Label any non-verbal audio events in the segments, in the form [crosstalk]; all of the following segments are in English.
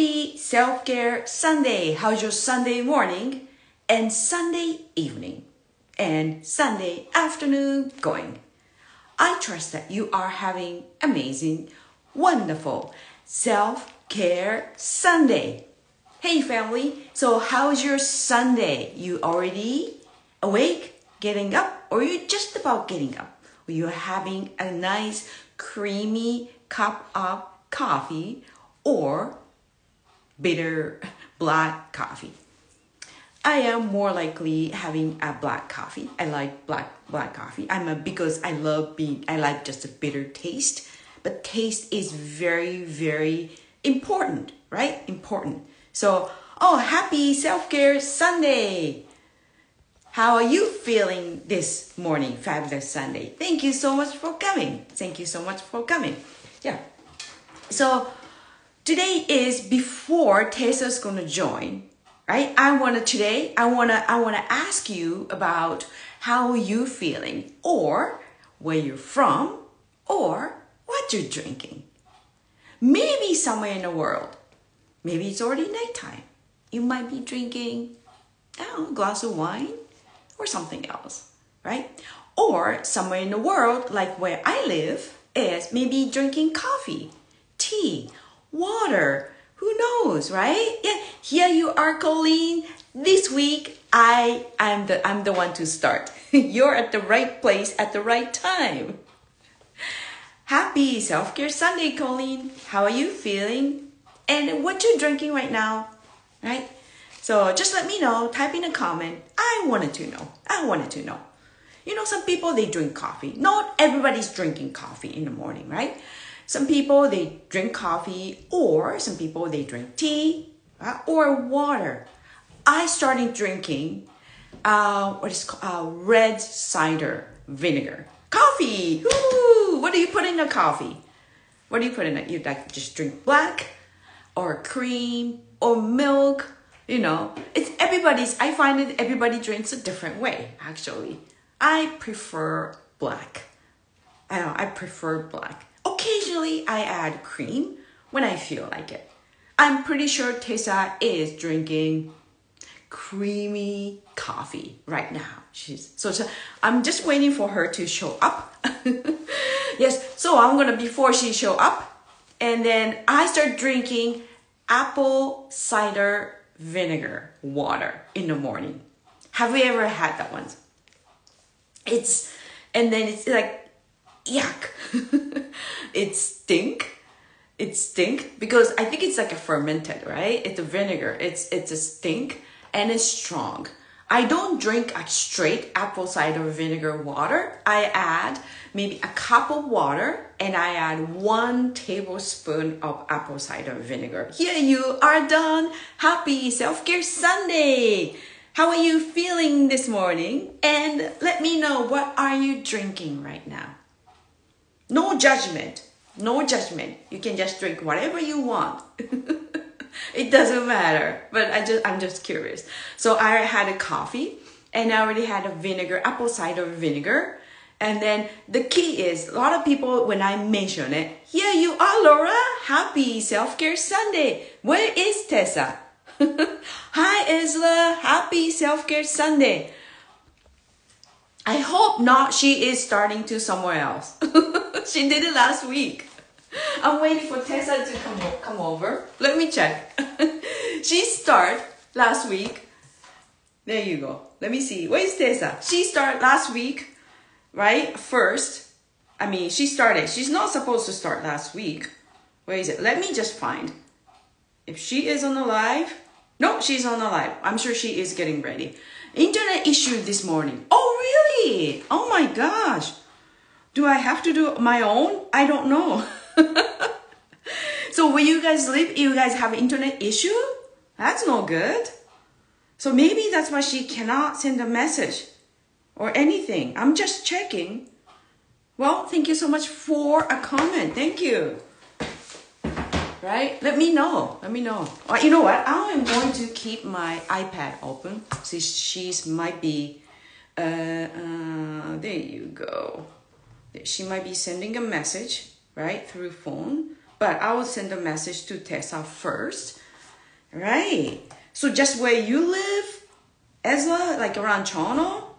Happy Self Care Sunday. How's your Sunday morning and Sunday evening and Sunday afternoon going? I trust that you are having amazing, wonderful self care Sunday. Hey family, so how's your Sunday? You already awake, getting up, or you just about getting up? Or you're having a nice creamy cup of coffee or bitter black coffee. I am more likely having a black coffee. I like black black coffee. I'm a because I love being I like just a bitter taste. But taste is very very important, right? Important. So, oh, happy self-care Sunday. How are you feeling this morning? Fabulous Sunday. Thank you so much for coming. Thank you so much for coming. Yeah. So, today is before Tessa's to join, right? I want to today I want to I want to ask you about how you feeling or where you're from or what you're drinking. Maybe somewhere in the world. Maybe it's already nighttime. You might be drinking know, a glass of wine or something else, right? Or somewhere in the world, like where I live, is maybe drinking coffee, tea, water. Who knows, right? Yeah, here you are, Colleen. This week, I am the I'm the one to start. [laughs] You're at the right place at the right time. Happy Self Care Sunday, Colleen. How are you feeling? And what you drinking right now, right? So just let me know. Type in a comment. I wanted to know. I wanted to know. You know, some people they drink coffee. Not everybody's drinking coffee in the morning, right? Some people they drink coffee, or some people they drink tea uh, or water. I started drinking uh, what is called uh, red cider vinegar. Coffee. What do you put in a coffee? What do you put in it? You like just drink black, or cream, or milk. You know, it's everybody's. I find that everybody drinks a different way. Actually, I prefer black. I know I prefer black. Occasionally, I add cream when I feel like it. I'm pretty sure Tessa is drinking creamy coffee right now. She's so, so I'm just waiting for her to show up. [laughs] yes, so I'm gonna before she show up, and then I start drinking apple cider vinegar water in the morning. Have we ever had that one? It's and then it's like yuck. [laughs] it stink. It stink because I think it's like a fermented, right? It's a vinegar. It's it's a stink and it's strong. I don't drink a straight apple cider vinegar water. I add maybe a cup of water and I add one tablespoon of apple cider vinegar. Here you are done. Happy self care Sunday. How are you feeling this morning? And let me know what are you drinking right now. No judgment. No judgment. You can just drink whatever you want. [laughs] it doesn't matter. But I just I'm just curious. So I had a coffee and I already had a vinegar, apple cider vinegar. And then the key is a lot of people when I mention it, here you are, Laura. Happy self-care Sunday. Where is Tessa? [laughs] Hi, Isla. Happy self-care Sunday. I hope not. She is starting to somewhere else. [laughs] she did it last week. I'm waiting for Tessa to come come over. Let me check. [laughs] she started last week. There you go. Let me see. Where's Tessa? She started last week, right? First. I mean, she started. She's not supposed to start last week. Where is it? Let me just find. If she is on the live. No, she's on the live. I'm sure she is getting ready. Internet issue this morning. Oh, really? Oh my gosh. Do I have to do my own? I don't know. [laughs] so where you guys live, you guys have internet issue? That's no good. So maybe that's why she cannot send a message or anything. I'm just checking. Well, thank you so much for a comment. Thank you. Right? Let me know. Let me know. Uh, you know what? I am going to keep my iPad open. See, she's might be. Uh, uh, there you go. She might be sending a message right through phone. But I will send a message to Tessa first. Right. So just where you live, Ezra, like around Toronto,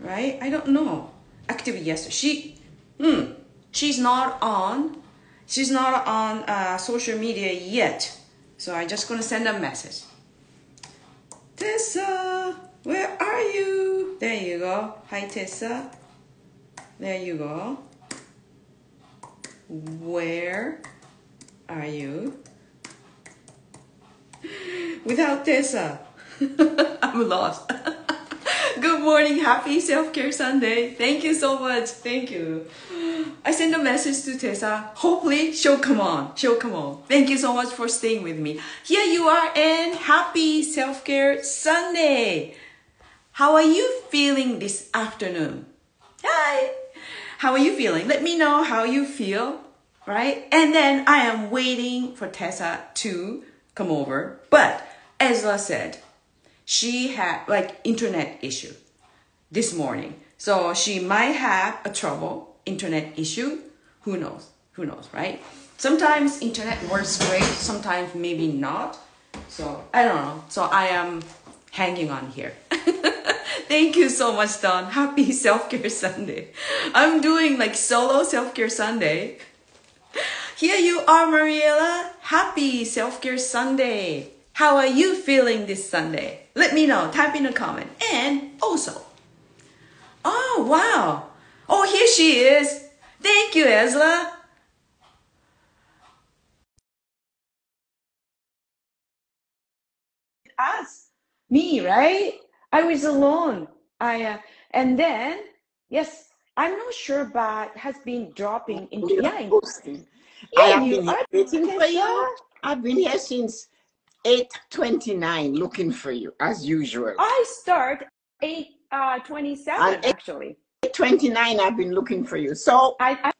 right? I don't know. Active yes. She, hmm, she's not on. She's not on uh, social media yet. So I'm just gonna send a message. Tessa, where are you? There you go. Hi Tessa. There you go. Where are you? [laughs] Without Tessa, [laughs] I'm lost. [laughs] Good morning, happy self care Sunday. Thank you so much. Thank you. I sent a message to Tessa. Hopefully, she'll come on. She'll come on. Thank you so much for staying with me. Here you are, and happy self care Sunday. How are you feeling this afternoon? Hi. How are you feeling? Let me know how you feel, right? And then I am waiting for Tessa to come over. But Ezra said she had like internet issue this morning. So she might have a trouble internet issue. Who knows? Who knows, right? Sometimes internet works great, sometimes maybe not. So I don't know. So I am hanging on here. [laughs] Thank you so much, Don. Happy [laughs] Self Care Sunday. I'm doing like solo Self Care Sunday. Here you are, Mariela. Happy Self Care Sunday. How are you feeling this Sunday? Let me know. Type in a comment. And also, oh wow. Oh, here she is. Thank you, Ezra. Us, me, right? I was alone. I uh, and then yes, I'm not sure, but has been dropping into yeah. in- posting. Yeah, I have you been are here for you. I've been here since 8.29 looking for you, as usual. I start eight uh twenty seven And actually. 8.29 I've been looking for you. So, I, I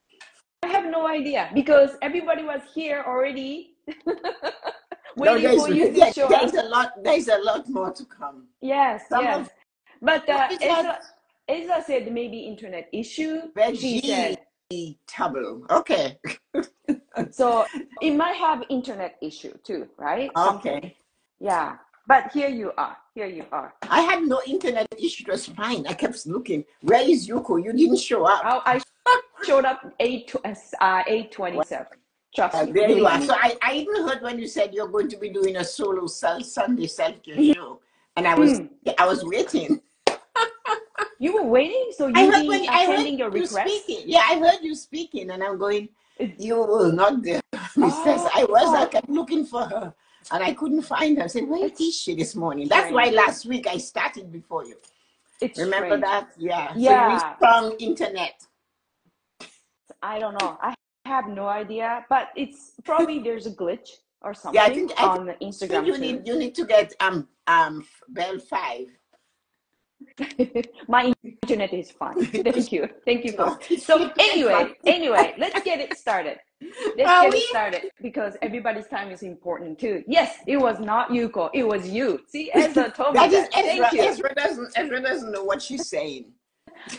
I have no idea because everybody was here already, [laughs] waiting there's, for you to there- show there's up. a lot, there's a lot more to come. Yes, Some yes. of, But uh, Ezra. Ezra said maybe internet issue. She said Vegetable. Okay. [laughs] [laughs] so. It might have internet issue too, right? Okay. Yeah. But here you are. Here you are. I had no internet issue. It was fine. I kept looking. Where is Yuko? You didn't show up. I, I showed up eight tw- uh, eight twenty seven. Trust Uh, me. there you are. So I, I even heard when you said you're going to be doing a solo self Sunday self care Mhm. show, and I was Mm. I was waiting. You were waiting, so I you heard be when uh, I heard sending your you request. speaking. Yeah, I heard you speaking, and I'm going. You will not there, Miss Tessa. I was. I Oh, kept looking for her, and I couldn't find her. I said, "Where is she this morning?" That's why last week I started before you. It's Remember strange. that? Yeah. So Yeah. strong internet. I don't know. I have no idea, but it's probably [laughs] there's a glitch or Yeah, I something think I on Instagram you too. need you need to get um um Bell Fibe. [laughs] My internet is fine. [laughs] Thank you. Thank you it's [laughs] So anyway, anyway, let's get it started. Let's Are get it started because everybody's time is important too. Yes, it was not Yuko, it was you. See, Ezra told me That is that. Ezra. Thank you. Ezra doesn't Ezra doesn't know what she's saying.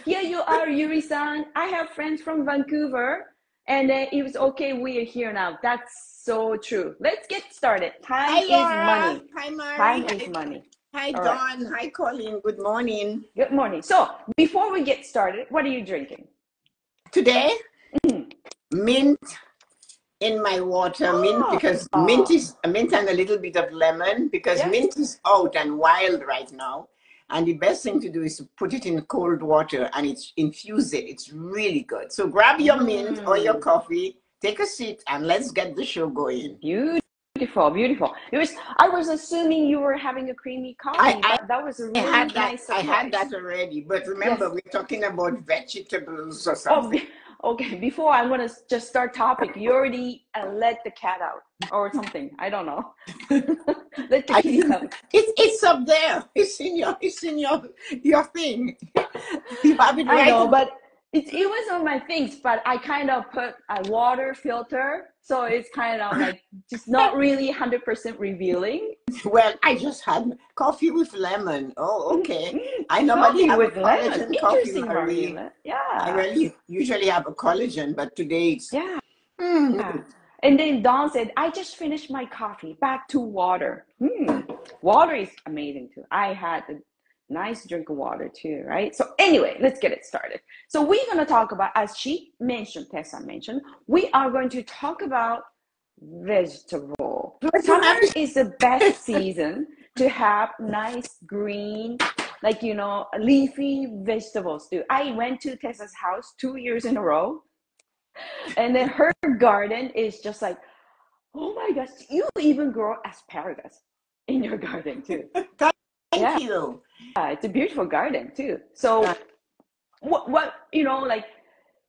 Here you are, Yuri-san. I have friends from Vancouver, and uh, it was okay. We are here now. That's so true. Let's get started. Time Hi is Laura. money. Hi. Time is money. Hi All right. Dawn. Hi Colleen. Good morning. Good morning. So before we get started, what are you drinking? Today, Mm. mint in my water. Mint Oh, because mint oh, is mint and a little bit of lemon because yes. mint is out and wild right now. And the best thing to do is to put it in cold water and it's infuse it. It's really good. So grab your mint or your Mm. coffee, take a seat, and let's get the show going. Beautiful, beautiful. Beautiful. It was. I was assuming you were having a creamy I, coffee, I but that was a really had that. nice I had that already. But Yes. remember, we're talking about vegetables or Oh, something. be- okay. Before I'm gonna just start topic. You already uh, let the cat out or something. I don't know. [laughs] let the I kitty out. It's it's up there. It's in your it's in your your thing. [laughs] You have it I right. know, but it, it was on my things, but I kind of put a water filter, so it's kind of like just not [laughs] really 100% revealing. Well, I just had coffee with lemon. Oh, okay. Mm, I normally coffee have a with lemon. coffee, Interesting, Marie. Marina. I really usually have a collagen, but today it's yeah, mm, yeah. And then Dawn said, I just finished my coffee. Back to water. Hmm. Water is amazing too. I had nice drink of water too, right? So anyway, let's get it started. So we're going to talk about, as she mentioned, Tessa mentioned, we are going to talk about vegetable. Summer is the best season to have nice green, like you know, leafy vegetables too. I went to Tessa's house two years in a row, and then her garden is just like, oh my gosh, you even grow asparagus in your garden too. [laughs] Thank Yeah. you. Yeah, it's a beautiful garden too. So, what what you know, like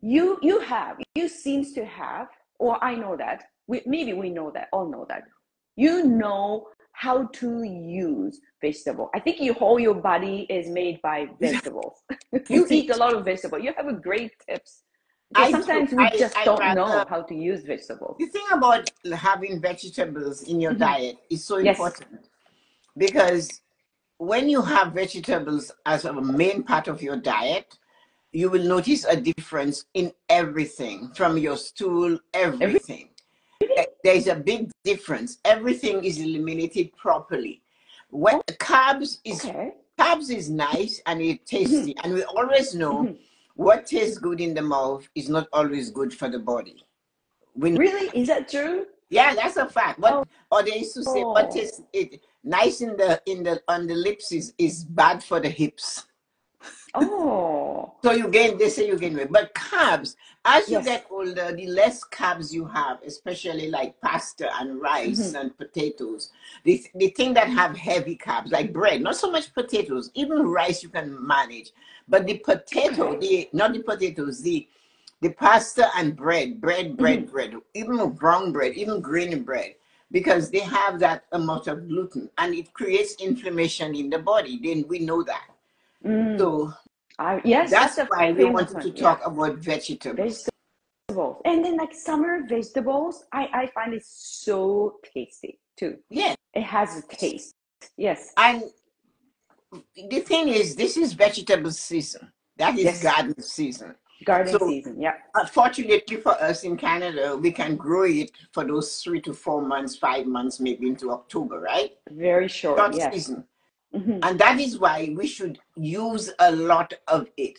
you you have you seems to have, or I know that we maybe we know that all know that you know how to use vegetable. I think your whole your body is made by [laughs] vegetables. [laughs] you eat a lot of vegetable. You have a great tips. I do. sometimes we I- just I don't know how to use vegetables. The thing about having vegetables in your Mhm. diet is so Yes. important because when you have vegetables as a main part of your diet, you will notice a difference in everything from your stool, everything. There's a big difference. Everything is eliminated properly. When carbs is Okay. carbs is nice and it tasty, and we always know Mhm. what tastes good in the mouth is not always good for the body. We Really? Is that true? yeah, that's a fact. What Oh. or they used to say what Oh. is it nice in the in the on the lips is is bad for the hips. Oh. [laughs] So you gain they say you gain weight. But carbs, as you Yes. get older, the less carbs you have, especially like pasta and rice Mm-hmm. and potatoes. The the thing that have heavy carbs, like bread, not so much potatoes, even rice you can manage. But the potato, the not the potatoes, the the pasta and bread, bread, bread, Mm-hmm. bread, even brown bread, even green bread, because they have that amount of gluten and it creates inflammation in the body. Then we know that. Mm. So I, yes, that's that's, why we wanted one. to yeah. talk about vegetables. vegetables and then like summer vegetables i i find it so tasty too Yeah. it has a taste yes And the thing is, this is vegetable season. That is Yes. garden season. Garden So- season yeah Unfortunately for us in Canada, we can grow it for those three to four months, five months, maybe into October, right? very short Short yes season. Mhm. And that is why we should use a lot of it.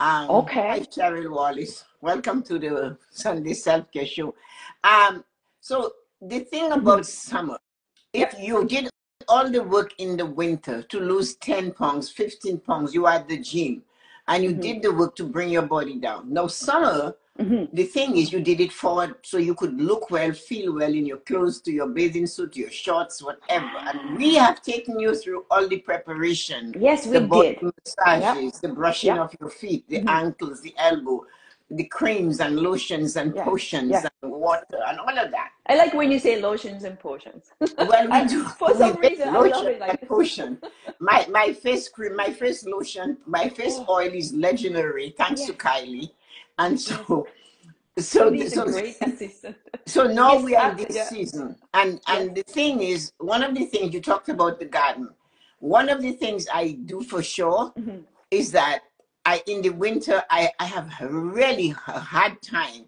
Um, Okay. Hi, Cheryl Wallace. Welcome to the Sunday Self Care Show. Um, so, the thing about summer, if you did all the work in the winter to lose 10 pounds, 15 pounds, you are at the gym and you Mhm. did the work to bring your body down. Now, summer, Mhm. the thing is, you did it forward so you could look well, feel well in your clothes, to your bathing suit, your shorts, whatever. And we have taken you through all the preparation yes we the body did massages, the brushing Yep. of your feet, the Mhm. ankles, the elbow, the creams and lotions and Yeah. potions Yeah. and water and all of that. i like when you say lotions and potions Well, we [laughs] do. for some reason, I love it like- potion. My my face cream, my face lotion, my face Oh. oil is legendary thanks to Kylie. And so, so, so, a great assistant so now Yes, we are this yeah. season, and and the thing is, one of the things you talked about the garden. One of the things I do for sure Mhm. is that I in the winter I I have a really a hard time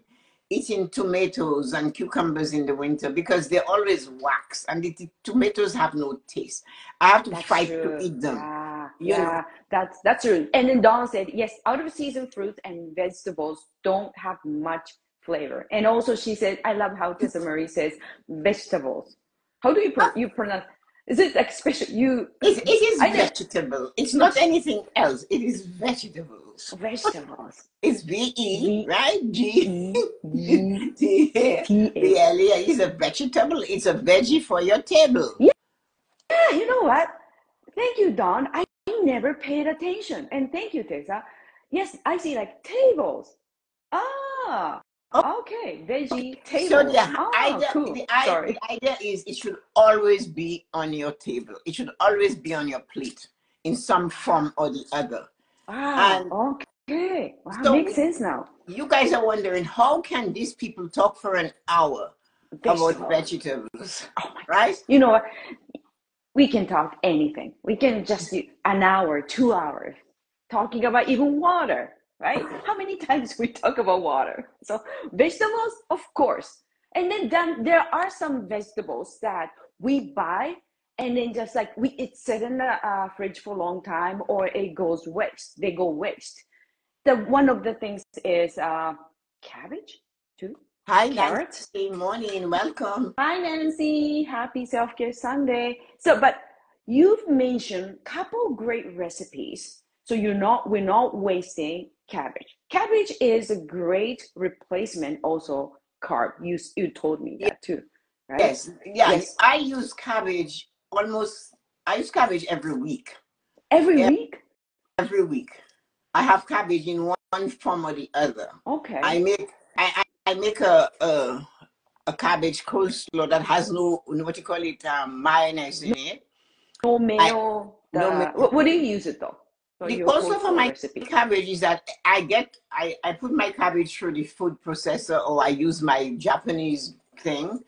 eating tomatoes and cucumbers in the winter because they're always wax and the, tomatoes have no taste. I have to That's fight true. to eat them. Yeah, You know. yeah, that's that's true. And then Dawn said, yes, out of season fruits and vegetables don't have much flavor. And also, she said, I love how Tessa [laughs] Marie says vegetables. How do you pro- ah. you pronounce? Is it like special? You It, it is I vegetable. It's not anything else. It is vegetables. vegetables. [laughs] It's V E, right? G E [laughs] E T T A. Really, it's a vegetable. It's a veggie for your table. Yeah, Yeah. you know what? Thank you, Don. I never paid attention. And thank you, Tessa. Yes, I see like tables. Ah, okay. Veggie tables. So the ah, idea, cool. the, the idea is it should always be on your table. It should always be on your plate in some form or the other. Ah, and- okay. Wow, So- makes sense now. You guys are wondering how can these people talk for an hour about Vegetables. vegetables, Oh right? You know? We can talk anything. We can just do an hour, two hours, talking about even water, right? How many [laughs] times we talk about water? So vegetables, of course. and then then there are some vegetables that we buy and then just like we it sit in the uh, fridge for a long time or it goes waste they go waste the one of the things is uh, cabbage too Hi, carrots Nancy. Morning. Welcome. hi nancy happy self-care sunday so but you've mentioned couple great recipes so you're not we're not wasting cabbage cabbage is a great replacement also carb you you told me that too right Yes. Yeah. Yes. I use cabbage almost. I use cabbage every week. every week Every week, I have cabbage in one form or the other. okay I make. I, I, I make a, a a cabbage coleslaw that has no what you call it um, mayonnaise in it. no mayo the, no mayo. What, what do you use it though for The also for my recipe cabbage is that I get I, I put my cabbage through the food processor or I use my Japanese thing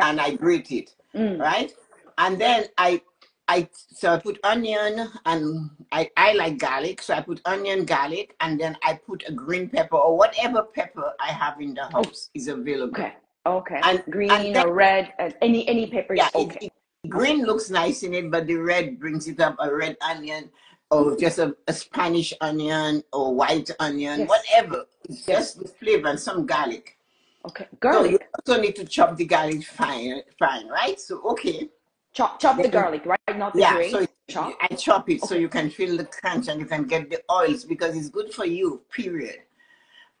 and I grate it, Mm. right? And then I I so I put onion and I, I like garlic, so I put onion, garlic, and then I put a green pepper or whatever pepper I have in the house is available. Okay. Okay. And- Green and then- or red, uh, any any pepper Yeah, it- it- green looks nice in it, but the red brings it up. A red onion, or just a, a Spanish onion, or white onion, Yes. whatever. It's Yes. just the flavor and some garlic. Okay. garlic. So you also need to chop the garlic fine, fine, right? So okay, Chop chop the garlic, right? Not the yeah. grain. So chop. I chop it so you can feel the crunch and you can get the oils because it's good for you. Period.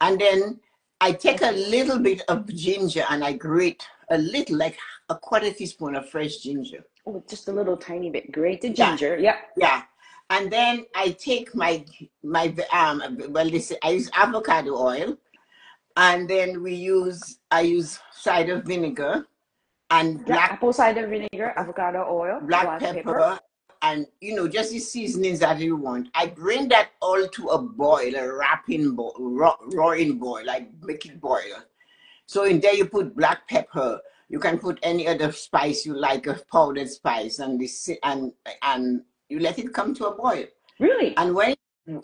And then I take a little bit of ginger and I grate a little, like a quarter teaspoon of fresh ginger. Oh, just a little tiny bit. Grated Yeah. ginger. Yeah. Yeah. And then I take my my um well this I use avocado oil and then we use I use cider vinegar and Yeah. Apple cider vinegar, avocado oil, black pepper, and you know just the seasonings that you want. I bring that all to a boil, a wrapping boil, raw, roaring boil, like make it boil. So in there you put black pepper. You can put any other spice you like, a powdered spice, and this and and you let it come to a boil. Really? And when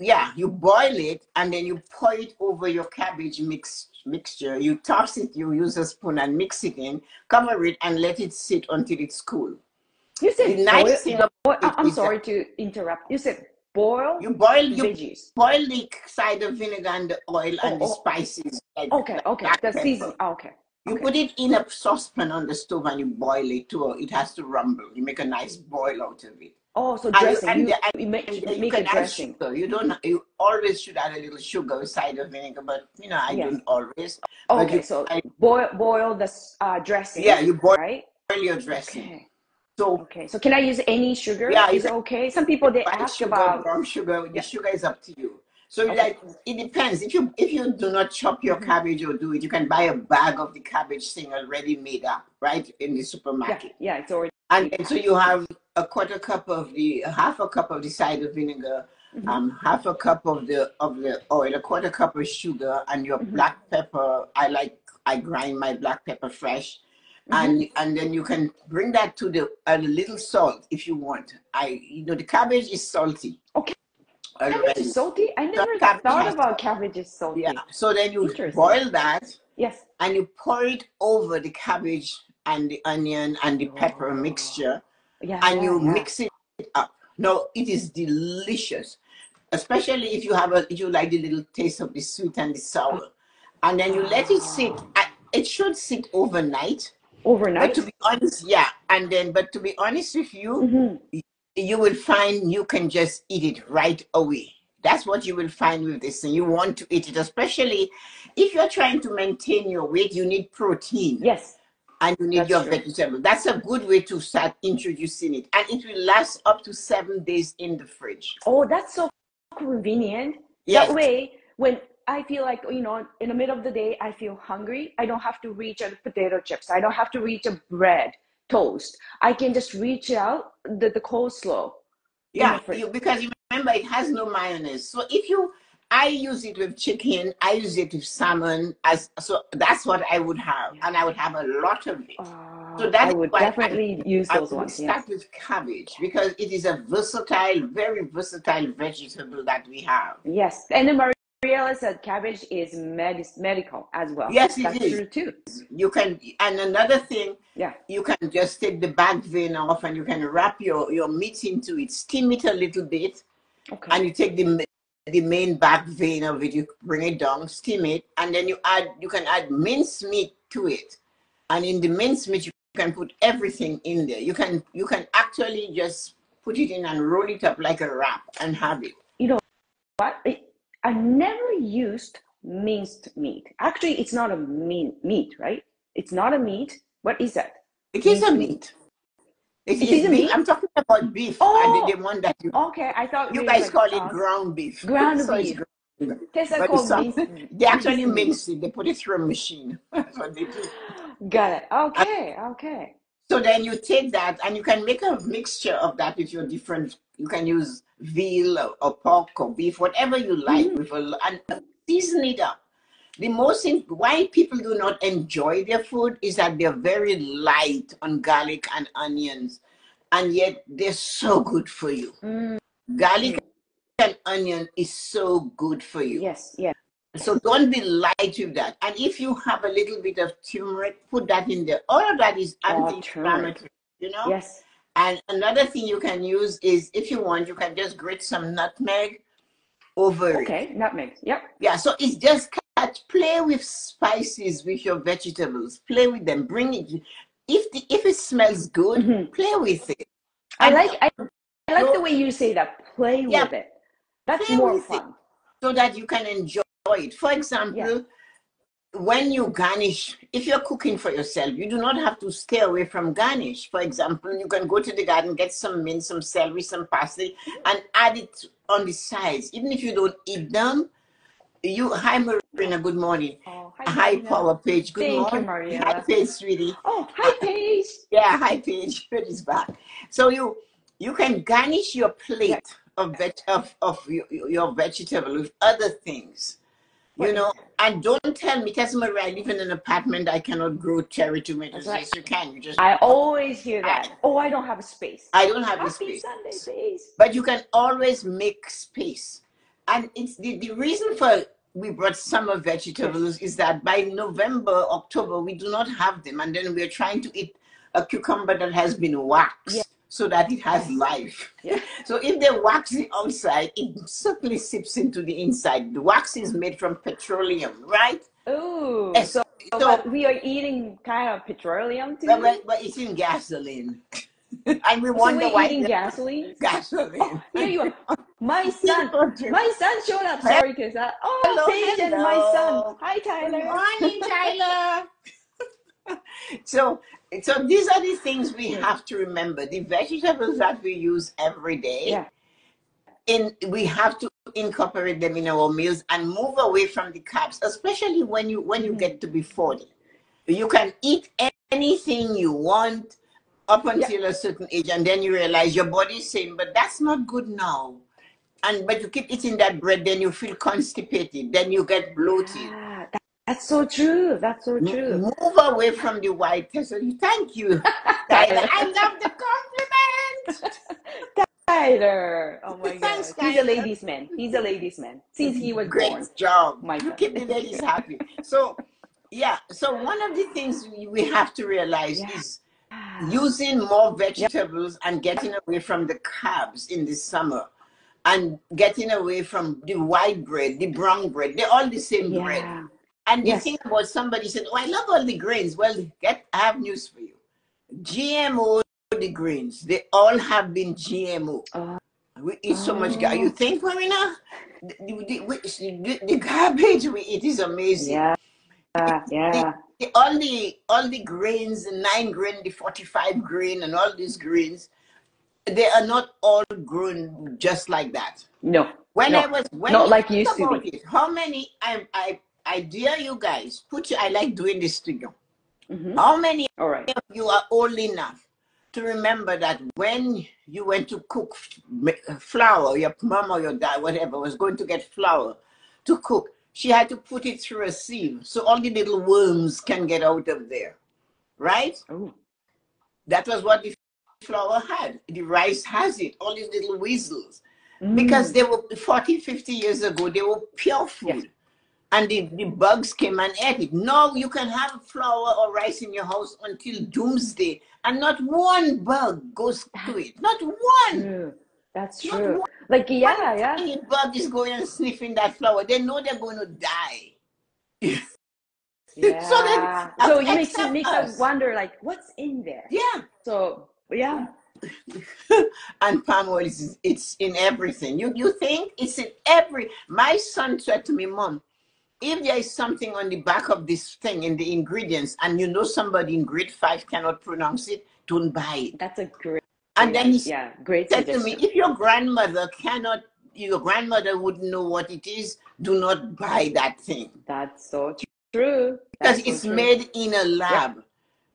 yeah, you boil it and then you pour it over your cabbage mix mixture. You toss it, you use a spoon and mix it in, cover it and let it sit until it's cool. You said The nice boil, thing boil- I'm is that- sorry to interrupt. You said boil You boil you veggies. boil the cider vinegar and the oil and the Oh, oh. spices. Like Okay, okay. The season. oh, okay. You okay. put it in a saucepan on the stove and you boil it to it has to rumble. You make a nice boil out of it. Oh, so And you- dressing. and You, and you make, And you make can a dressing. sugar. You don't. You always should add a little sugar cider vinegar, but you know I Yes. don't always. Okay, you- so I- boil boil the uh, dressing. Yeah, you boil right. boil your dressing. Okay. So Okay. So can I use any sugar? Yeah, you Is it okay? Some people they ask sugar, about. brown sugar. The Yeah. sugar is up to you. So Okay. like it depends. If you if you do not chop your Mhm. cabbage or do it, you can buy a bag of the cabbage thing already made up, right, in the supermarket. yeah, it's already. And then so you have a quarter cup of the half a cup of the cider vinegar, Mhm. um, half a cup of the of the oil, a quarter cup of sugar, and your Mhm. black pepper. I like I grind my black pepper fresh, Mhm. and and then you can bring that to the a little salt if you want. I you know the cabbage is salty. Okay. Already. Cabbage is salty. I never thought has- about cabbage is salty. Yeah. So then you boil that Yes. and you pour it over the cabbage and the onion and the pepper Oh. mixture Yeah. and yeah, you yeah. mix it up. No, it is delicious, especially if you have a if you like the little taste of the sweet and the sour, and then you let it sit. It should sit overnight. But overnight. to be honest, yeah, and then but to be honest with you, Mhm. you will find you can just eat it right away. That's what you will find with this thing. You want to eat it, especially if you're trying to maintain your weight. You need protein Yes. And you need That's your true. vegetable. That's a good way to start introducing it, and it will last up to seven days in the fridge. Oh, that's so convenient. Yes. That way, when I feel like, you know, in the middle of the day, I feel hungry, I don't have to reach a potato chips. I don't have to reach a bread, toast. I can just reach out the, the coleslaw. Yeah, you, because you remember it has no mayonnaise. So if you, I use it with chicken, I use it with salmon. As so that's what I would have, and I would have a lot of it. Uh, So that's I would why I- definitely use I those would ones. Yeah. start with cabbage because it is a versatile, very versatile vegetable that we have. Yes. And Mariella said cabbage is med- medical as well. Yes, it That's is. true too. You can, and another thing, Yeah. you can just take the back vein off and you can wrap your, your meat into it, steam it a little bit, Okay. and you take the the main back vein of it, you bring it down, steam it, and then you add you can add mince meat to it. And in the mince meat you can put everything in there. You can you can actually just put it in and roll it up like a wrap and have it. you know what? I, never used minced meat. Actually, it's not a meat, meat, right? It's not a meat. What is that? It is a Mince meat. It It is is a beef. I'm talking about beef. Oh! and the, the one that you Okay, I thought you guys like, call it uh, ground beef. [laughs] ground So beef. ground beef. Tastes like But called some- minced. they actually mince it. They put it through a machine. [laughs] That's what they do. Got it. Okay, okay. So then you take that and you can make a mixture of that with your different. You can use veal or, or pork or beef, whatever you like, with a, and season it up. The most thing why people do not enjoy their food is that they're very light on garlic and onions, and yet they're so good for you. Mm, Garlic and onion is so good for you. yes, yes. So don't be light with that. And if you have a little bit of turmeric, put that in there. All of that is anti-inflammatory, you know? Yes. And another thing you can use is if you want, you can just grate some nutmeg over it. Okay, nutmeg. Yep. Yeah, so it's just play with spices with your vegetables. Play with them. Bring it. If the, if it smells good, Mhm. play with it. I like I, I like the way you say that. Play Yeah, with it. That's more fun. so that you can enjoy it. For example, when you garnish, if you're cooking for yourself, you do not have to stay away from garnish. For example, you can go to the garden, get some mint, some celery, some parsley, and add it on the sides. Even if you don't eat them, you hi Marina, good morning. Oh, Hi Marina. Power Page, good Thank you, morning. Maria. Hi Paige, sweetie. Oh, hi, Paige. Yeah, hi Paige. [laughs] Paige is back. So you you can garnish your plate Yeah. of veg of, of your, your vegetable with other things. You know, and don't tell me, Tessa Marie, I live in an apartment, I cannot grow cherry tomatoes. Right. Yes, you can. You just I always hear that. Oh, I don't have a space. I don't have Happy space. Sunday, space. But you can always make space. And it's the, the reason for we brought summer vegetables is that by November, October, we do not have them. And then we're trying to eat a cucumber that has been waxed Yeah. so that it has life. Yeah. So if they wax the outside, it certainly seeps into the inside. The wax is made from petroleum, right? Ooh. Yes. So, So- we are eating kind of petroleum too. But, but, but it's in gasoline. And we so wonder we're why eating gasoline. gasoline. Here you are. My [laughs] son. My son showed up. Sorry, Tessa. Oh, Hello, Paige and my son. hello. Hi, Tyler. Morning, Tyler. [laughs] so, so these are the things we have to remember. The vegetables that we use every day, Yeah. in we have to incorporate them in our meals and move away from the carbs, especially when you when you Mhm. get to be forty. You can eat anything you want up until a certain age, and then you realize your body's saying, "But that's not good now." And but you keep eating that bread, then you feel constipated, then you get bloated. Yeah, that- that's so true. That's so true. Move away from the white person. Thank you. [laughs] Tyler. I love the compliment. [laughs] Tyler. Oh my Thanks, God. He's a ladies' man. He's a ladies' man since he was Great born. job. My you keep the ladies happy. So, yeah. So one of the things we, we have to realize [laughs] Yeah. is using more vegetables and getting away from the carbs in the summer and getting away from the white bread, the brown bread. They're all the same bread. And the Yes. thing about somebody said, Oh, I love all the grains. Well, get I have news for you. GMO the grains, they all have been GMO. Oh. We eat so much gar- Oh. You think, Marina? The, the, the, the garbage we eat is amazing. Yeah. Yeah. All the all the grains, the nine grain, the 45 grain, and all these grains, they are not all grown just like that. No. When No, I was when not like used to be. it, how many I I I dare you guys put you I like doing this to you. hmm How many All right. of you are old enough to remember that when you went to cook flour, your mom or your dad, whatever, was going to get flour to cook, she had to put it through a sieve so all the little worms can get out of there, right? Oh. That was what the flour had. The rice has it, all these little weasels. because Mm. they were 40, 50 years ago, they were pure food. And the, the bugs came and ate it. Now you can have flour or rice in your house until doomsday, and not one bug goes to it. Not one. True. That's Not true. Like yeah, yeah. tiny bug is going and sniffing that flower. They know they're going to die. Yeah. So then, so uh, it makes it makes us us. wonder like what's in there. Yeah. So yeah. [laughs] and palm oil is it's in everything. You you think it's in every my son said to me, Mom, if there is something on the back of this thing in the ingredients and you know somebody in grade five cannot pronounce it, don't buy it. That's a great And then he yeah, great said to me, if your grandmother cannot your grandmother wouldn't know what it is, do not buy that thing. That's so true. Because That's so it's true. made in a lab.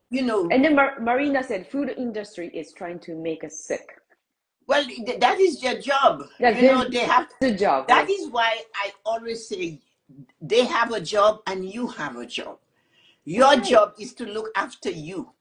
You know, And then Mar- Marina said, food industry is trying to make us sick. well th- that is their job. Yeah, you know, they- they have The job. That is why I always say they have a job and you have a job. Your Right. job is to look after you,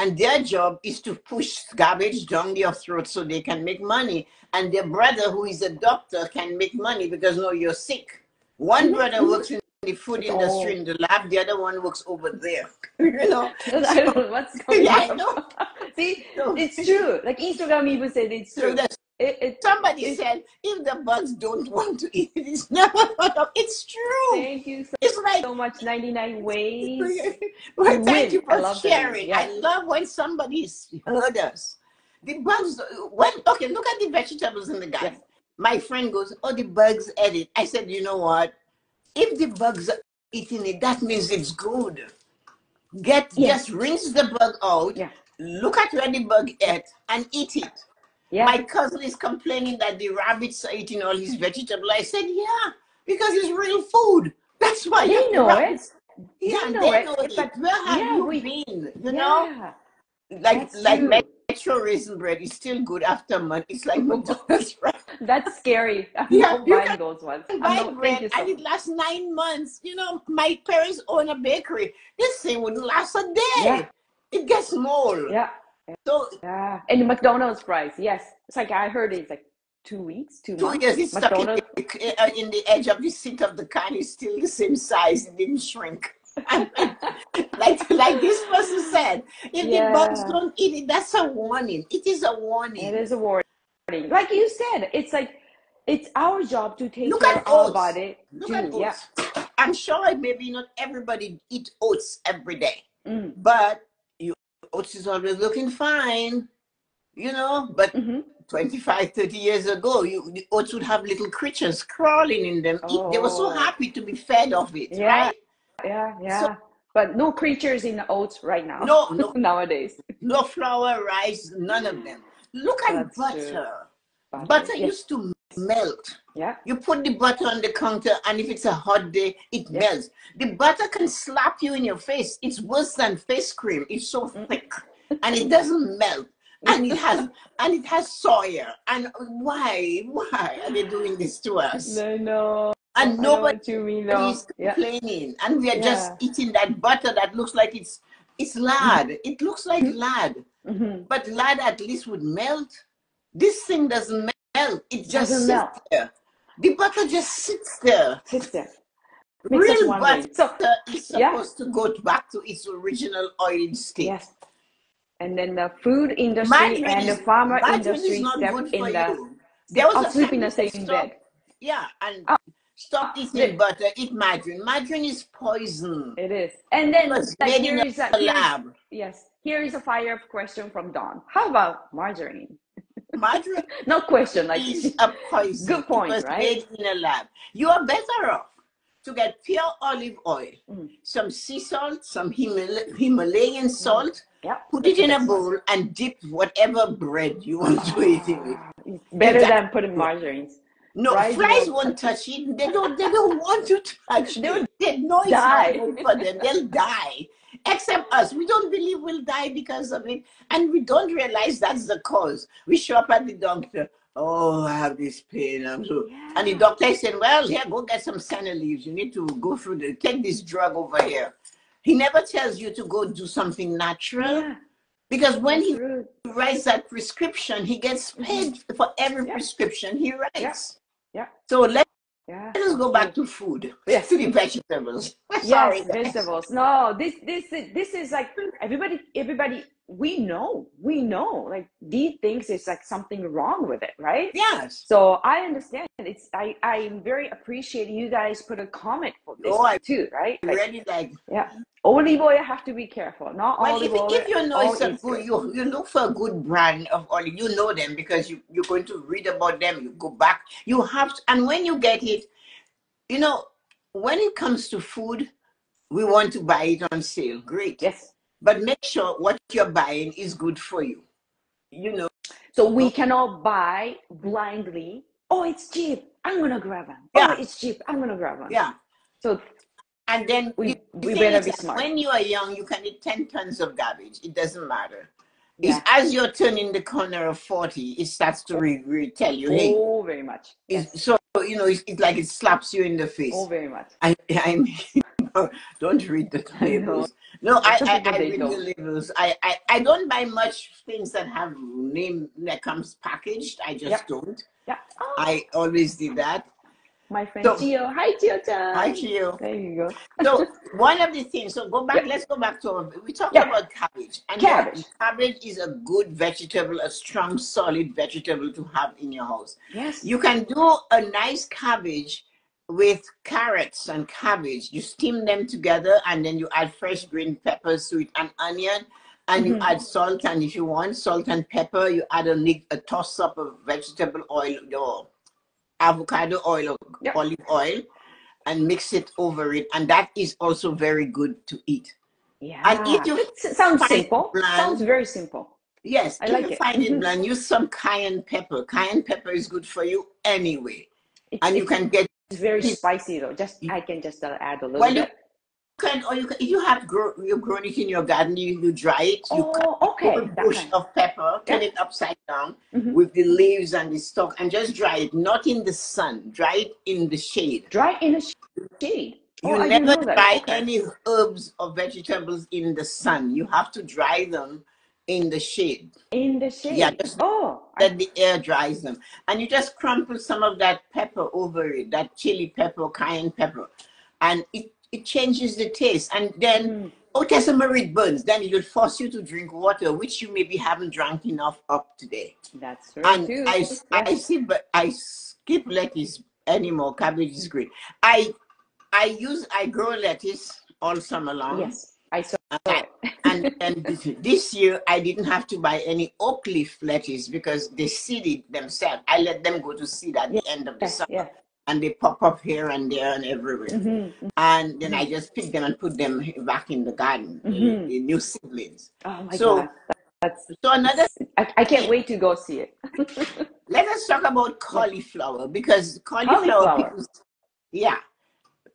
and their job is to push garbage down your throat so they can make money. And their brother, who is a doctor, can make money because no, you're sick. One mm-hmm. brother works in the food oh. industry in the lab, the other one works over there. [laughs] you know? [laughs] [laughs] I don't know what's going Yeah, I on. know. See, So- it's true. Like Instagram even said it's So true. that's It, it, somebody It's- said if the bugs don't want to eat it, it's not it's true. thank you so, It's like so much. 99 [laughs] ways. well, You thank you for that. sharing. I love when somebody's heard us. The bugs, when okay, look at the vegetables in the garden. Yes. My friend goes, "Oh, the bugs ate it." I said, "You know what? If the bugs are eating it, that means it's good. Get Yeah. just rinse the bug out. Yeah. Look at where the bug ate and eat it." Yeah. My cousin is complaining that the rabbits are eating all his vegetables. I said, "Yeah, because it's real food. That's why they you- know it. yeah, They know they it, know it. but- Where have yeah, you we- been? You know, Yeah. like That's like true. Metro raisin bread is still good after month. It's like [laughs] McDonald's bread. [laughs] That's scary. [laughs] I'm Yeah, not buying those ones. Buy not, bread so and it much. lasts nine months. You know, my parents own a bakery. This thing wouldn't last a day. Yeah. It gets mold. Yeah. So Yeah. And the McDonald's price. Yes. It's like I heard it's like two weeks, two, two months. years it's stuck in, McDonald's. the- uh, in the edge of the seat of the car. It's still the same size. It didn't shrink. [laughs] like like this person said, if the bugs Yeah. don't eat it, that's a warning. It is a warning. It is a warning. Like you said, it's like it's our job to take Look care of our body Look at Yeah. oats. I'm sure maybe not everybody eat oats every day, Mm. but is always looking fine, you know. But hmm 25, 30 years ago, you the oats would have little creatures crawling in them. Eat- They were so Oh. happy to be fed of it, Yeah. right? Yeah. Yeah. but no creatures in the oats right now. No, no, [laughs] Nowadays. no flour, rice, none of them. Look at That's butter. true. Butter yeah. used to melt. yeah. You put the butter on the counter, and if it's a hot day, it Yeah. melts. The butter can slap you in your face. It's worse than face cream. It's so Mm. thick, and it doesn't melt. And it has [laughs] and it has soya. And why? Why are they doing this to us? No, no. And nobody mean. No. is Yeah. complaining. And we are just eating that butter that looks like it's it's lard. It looks like Mm-hmm. lard, hmm but lard at least would melt. This thing doesn't melt. It just sits melt. there. The butter just sits there. Sits there. Makes Real butter So is Yeah. supposed to go back to its original oil state. yes. And then the food industry and the pharma industry is not step good in for the you. There was a sleep in the same bed. Yeah, and ah. Oh. stop Oh, ah, eating yeah. butter, eat margarine. Margarine is poison. It is. And then like, here is a lab. yes. Here is a fire question from Don. How about margarine? Margarine [laughs] No question. Like is [laughs] a poison. Good point, right? made in a lab. You are better off to get pure olive oil, Mm. some sea salt, some Himal- Himalayan salt, yeah. put it in a bowl and dip whatever bread you want to eat in it. Better Exactly. than putting margarines. No, Flies flies won't touch it. They don't. They don't want to touch [laughs] They They know it's die. not good for them. They'll die. Except us, we don't believe we'll die because of it, and we don't realize that's the cause. We show up at the doctor. Oh, I have this pain. I'm so, and the doctor is saying, "Well, here, go get some senna leaves. You need to go through the take this drug over here." He never tells you to go do something natural. Yeah. Because when he writes that prescription, he gets paid for every Yeah. prescription he writes. Yeah. So let, Yeah. let us go back to food, [laughs] Yes. to the vegetables. Sorry, Yes, guys. vegetables. No, this this is this is like everybody everybody we know we know like Dee thinks it's like something wrong with it, right? Yes. So I understand. It's I I'm very appreciating you guys put a comment for this Oh, I- too, right? Like, Really like yeah, olive oil have to be careful. Not Well, olive if, oil. if you know it's a good, you, you look for a good brand of olive, you know them because you, you're going to read about them, you go back, you have to, and when you get it, you know, when it comes to food, we want to buy it on sale, great. Yes. But make sure what you're buying is good for you. You know, So we cannot buy blindly. Oh, it's cheap. I'm gonna grab one. Yeah. Oh, it's cheap. I'm gonna grab one. yeah. So And then We- you- we better be smart. When you are young, you can eat 10 tons of garbage. It doesn't matter. yeah. It's as you're turning the corner of 40, it starts to re- re- tell you, hey, Oh, very much. Yes. So you know, it's, it's like it slaps you in the face. Oh, very much. I, I mean, [laughs] don't read the [laughs] labels. No, I, I, I read don't. the labels. I, I, I don't buy much things that have name that comes packaged. I just Yep. don't. Yeah. Oh, I always did that. My friend So- Gio. Hi, Gio-chan. Hi, Chio. There you go. So one of the things. So go back. Yep. Let's go back to. our- We talked Yeah. about cabbage, and Cabbage. cabbage is a good vegetable, a strong, solid vegetable to have in your house. Yes. You can do a nice cabbage with carrots and cabbage. You steam them together and then you add fresh green peppers to it and onion. And you Mhm. add salt, and if you want salt and pepper, you add a, a toss up of vegetable oil or avocado oil or Yep. olive oil and mix it over it. And that is also very good to eat. yeah. and if you it sounds simple. bland- Sounds very simple. Yes, I like you it. find it Mhm. bland, use some cayenne pepper. Cayenne pepper is good for you anyway. It's, And you can get it's very spicy though. Just I can just uh, add a little Well, bit. Can, or you can, if you have grow, you've grown it in your garden, you, you dry it, you cut Oh, okay. a bush of pepper, turn Yeah. it upside down Mhm. with the leaves and the stalk, and just dry it, not in the sun, dry it in the shade. Dry in the shade. You oh, never dry Okay. any herbs or vegetables in the sun. You have to dry them in the shade. In the shade. Yeah, just oh, I- That the air dries them. And you just crumple some of that pepper over it, that chili pepper, cayenne pepper. And it, it changes the taste. And then Mm. Oh, Tesamarit burns. Then it will force you to drink water, which you maybe haven't drank enough of today. that's true And too. I, I see, but I skip lettuce anymore. Cabbage is great. I, I use, I grow lettuce all summer long. Yes, I saw And, and, and this, year I didn't have to buy any oak leaf lettuce because they seed it themselves. I let them go to seed at the end of the summer, yeah. And they pop up here and there and everywhere hmm and then I just pick them and put them back in the garden, Mhm. the new seedlings. Oh my So- god, that's. So another, I, I can't wait to go see it. [laughs] let us talk about cauliflower because cauliflower, Cauliflower. people, yeah,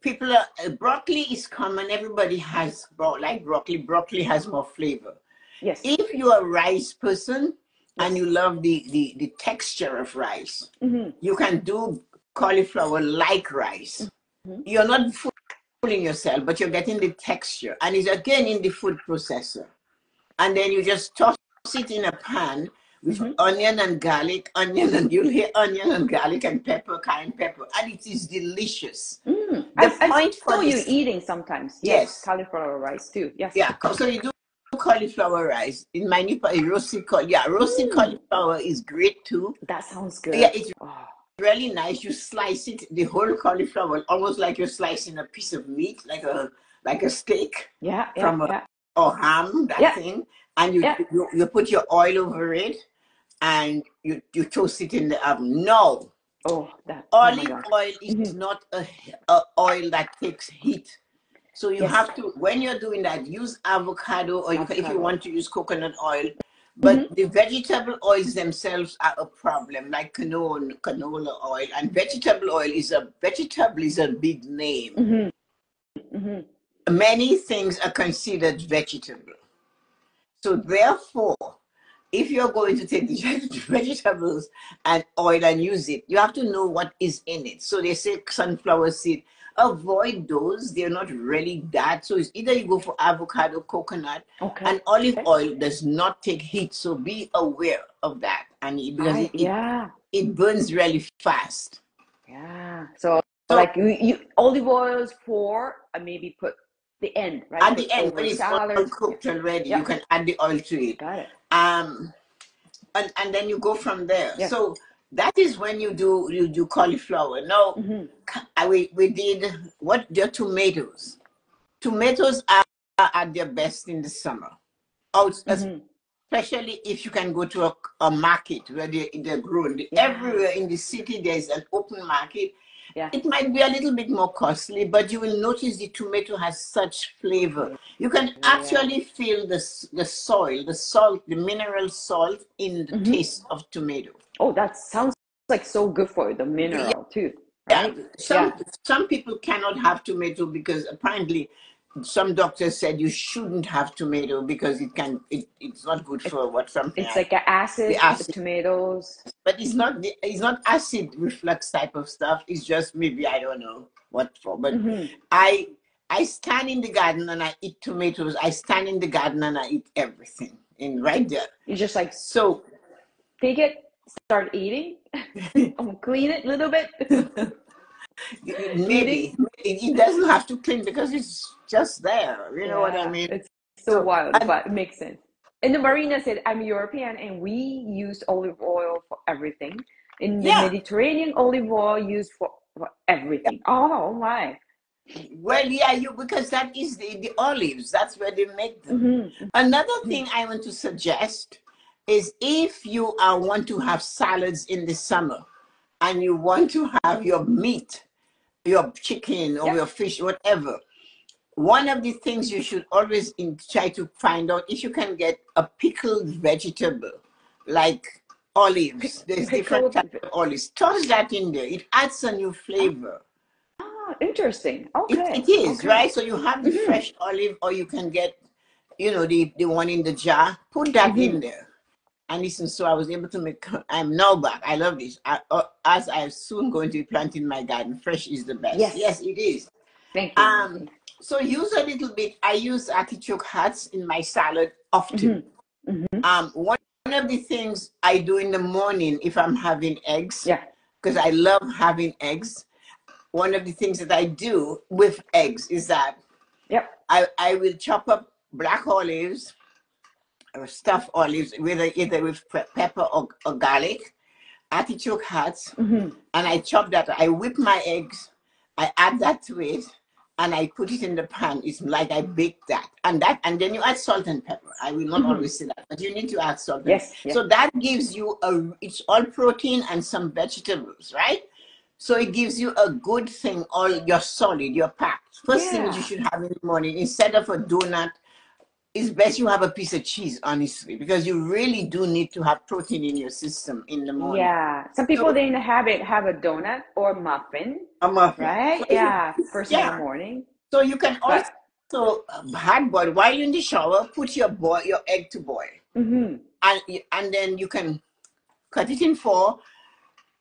people are uh, broccoli is common. Everybody has bro- like broccoli. Broccoli has more flavor. yes. If you're a rice person and you love the the the texture of rice, hmm you can do cauliflower like rice. Mhm. You're not fooling yourself, but you're getting the texture, and it's again in the food processor. And then you just toss it in a pan with Mhm. onion and garlic, onion and [laughs] you'll hear onion and garlic and pepper, cayenne pepper, and it is delicious. Mm. The I, I point for saw you this- eating sometimes. Yes. cauliflower rice too. Yes. Yeah, so you do cauliflower rice in my new roasted caul- yeah roasted Mm. cauliflower is great too. That sounds good. Yeah, it's Oh, really nice. You slice it, the whole cauliflower, almost like you're slicing a piece of meat, like a like a steak yeah, yeah, From a- yeah. or ham, that Yeah. thing. And you, you you put your oil over it, and you you toast it in the oven. No, Oh, that. oh olive God. oil is Mhm. not a, a oil that takes heat. So you Yes. have to when you're doing that, use avocado or you if you want to use coconut oil. But Mm-hmm. the vegetable oils themselves are a problem, like canola, canola oil, and vegetable oil is a vegetable is a big name. hmm hmm Many things are considered vegetable. So therefore, if you're going to take the [laughs] vegetables and oil and use it, you have to know what is in it. So they say sunflower seed. Avoid those. They're not really that. So it's either you go for avocado, coconut, Okay. and olive Okay. oil does not take heat. So be aware of that. And it, because it, it, yeah. it burns really fast. Yeah. So, So- like you, you olive oils for uh, maybe put the end, right? At the end, when it's all cooked already, Yeah. you can add the oil to it. Got it. Um, and, and then you go from there. Yeah. So that is when you do you do cauliflower. Now Mhm. I- we, we did what the tomatoes. Tomatoes are, at their best in the summer. Mhm. especially if you can go to a, a market where they, they're grown. Yeah. Everywhere in the city, there's an open market. Yeah. It might be a little bit more costly, but you will notice the tomato has such flavor. You can Yeah. actually feel the, the soil, the salt, the mineral salt in the Mhm. taste of tomato. Oh, that sounds like so good for you, the mineral too, Yeah, right? some some people cannot have tomato because apparently some doctors said you shouldn't have tomato because it can it, it's not good for what something. It's like an acid, The acid. tomatoes. but it's not the- it's not acid reflux type of stuff. It's just maybe I don't know what for. But Mhm. I I stand in the garden and I eat tomatoes. I stand in the garden and I eat everything in right there. You just like So take it, start eating, [laughs] [laughs] clean it a little bit. [laughs] [laughs] maybe it, doesn't have to clean because it's just there. You know what I mean? It's so, So, wild, and- but it makes sense. And the Marina said, I'm European and we use olive oil for everything. In the Yeah. Mediterranean, olive oil used for, for everything. Oh my. Well, yeah, you because that is the, the olives. That's where they make them. Mhm. Another thing I want to suggest is if you are want to have salads in the summer and you want to have your meat, your chicken or Yeah. your fish, whatever, one of the things you should always in, try to find out if you can get a pickled vegetable like olives. There's different types of olives. Toss that in there. It adds a new flavor. Ah, interesting. It, Okay. it is okay. right. So you have the Mhm. fresh olive, or you can get, you know, the the one in the jar. Put that in there. And listen, so I was able to make. [laughs] I'm now back. I love this. I, uh, as I'm soon going to be planting my garden, fresh is the best. Yes. yes, it is. Thank you. Um, so use a little bit. I use artichoke hearts in my salad often. Mhm. Um, one one of the things I do in the morning if I'm having eggs, Yeah. because I love having eggs. One of the things that I do with eggs is that Yep. I, I will chop up black olives stuffed olives, whether either with pepper or, or garlic, artichoke hearts, Mhm. and I chop that. I whip my eggs, I add that to it, and I put it in the pan. It's like I bake that, and that, and then you add salt and pepper. I will not Mhm. always say that, but you need to add salt. Yes. yes. so that gives you a, it's all protein and some vegetables, right? So it gives you a good thing, all you're solid, you're packed. First thing you should have in the morning, instead of a donut, it's best you have a piece of cheese, honestly, because you really do need to have protein in your system in the morning. Yeah. Some people So- they in the habit have a donut or muffin, A muffin. right? So Yeah. First in the morning. So you can also um, hard boil while you're in the shower, put your boil your egg to boil. Mm-hmm. and and then you can cut it in four.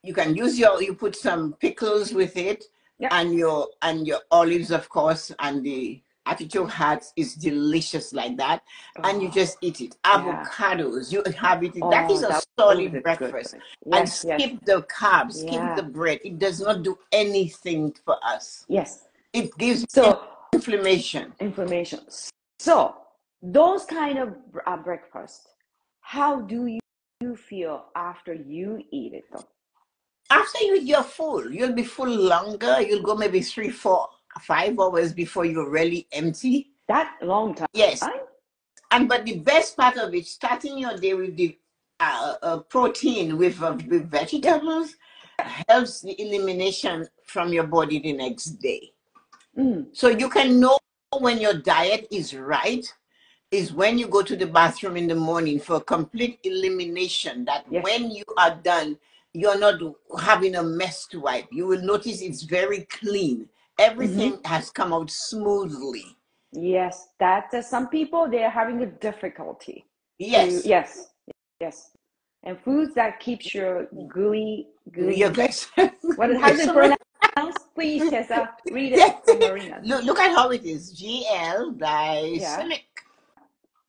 You can use your you put some pickles with it, Yeah. and your and your olives, of course, and the artichoke hearts is delicious like that, and you just eat it. Yeah. Avocados, you have it. that Oh, is a that solid was a good breakfast. one. and Yes, yes, skip the carbs, skip the bread. It does not do anything for us. yes. It gives So inflammation. inflammation. So those kind of uh, breakfast, how do you, you feel after you eat it though? After you you're full, you'll be full longer. You'll go maybe three, four, five hours before you're really empty. That long time? Yes, and but the best part of it, starting your day with the uh, uh, protein with uh, with vegetables, helps the elimination from your body the next day. Mm. So you can know when your diet is right is when you go to the bathroom in the morning for complete elimination. That Yes. when you are done, you're not having a mess to wipe. You will notice it's very clean. Everything has come out smoothly. Yes, that uh, some people they're having a difficulty. to- Yes. yes, yes. And foods that keeps your gooey, gooey. Your guys. [laughs] what it pronounced? pronounce? Please, [laughs] Tessa, read it Yeah. Marina. Look, look at how it is. GL glycemic.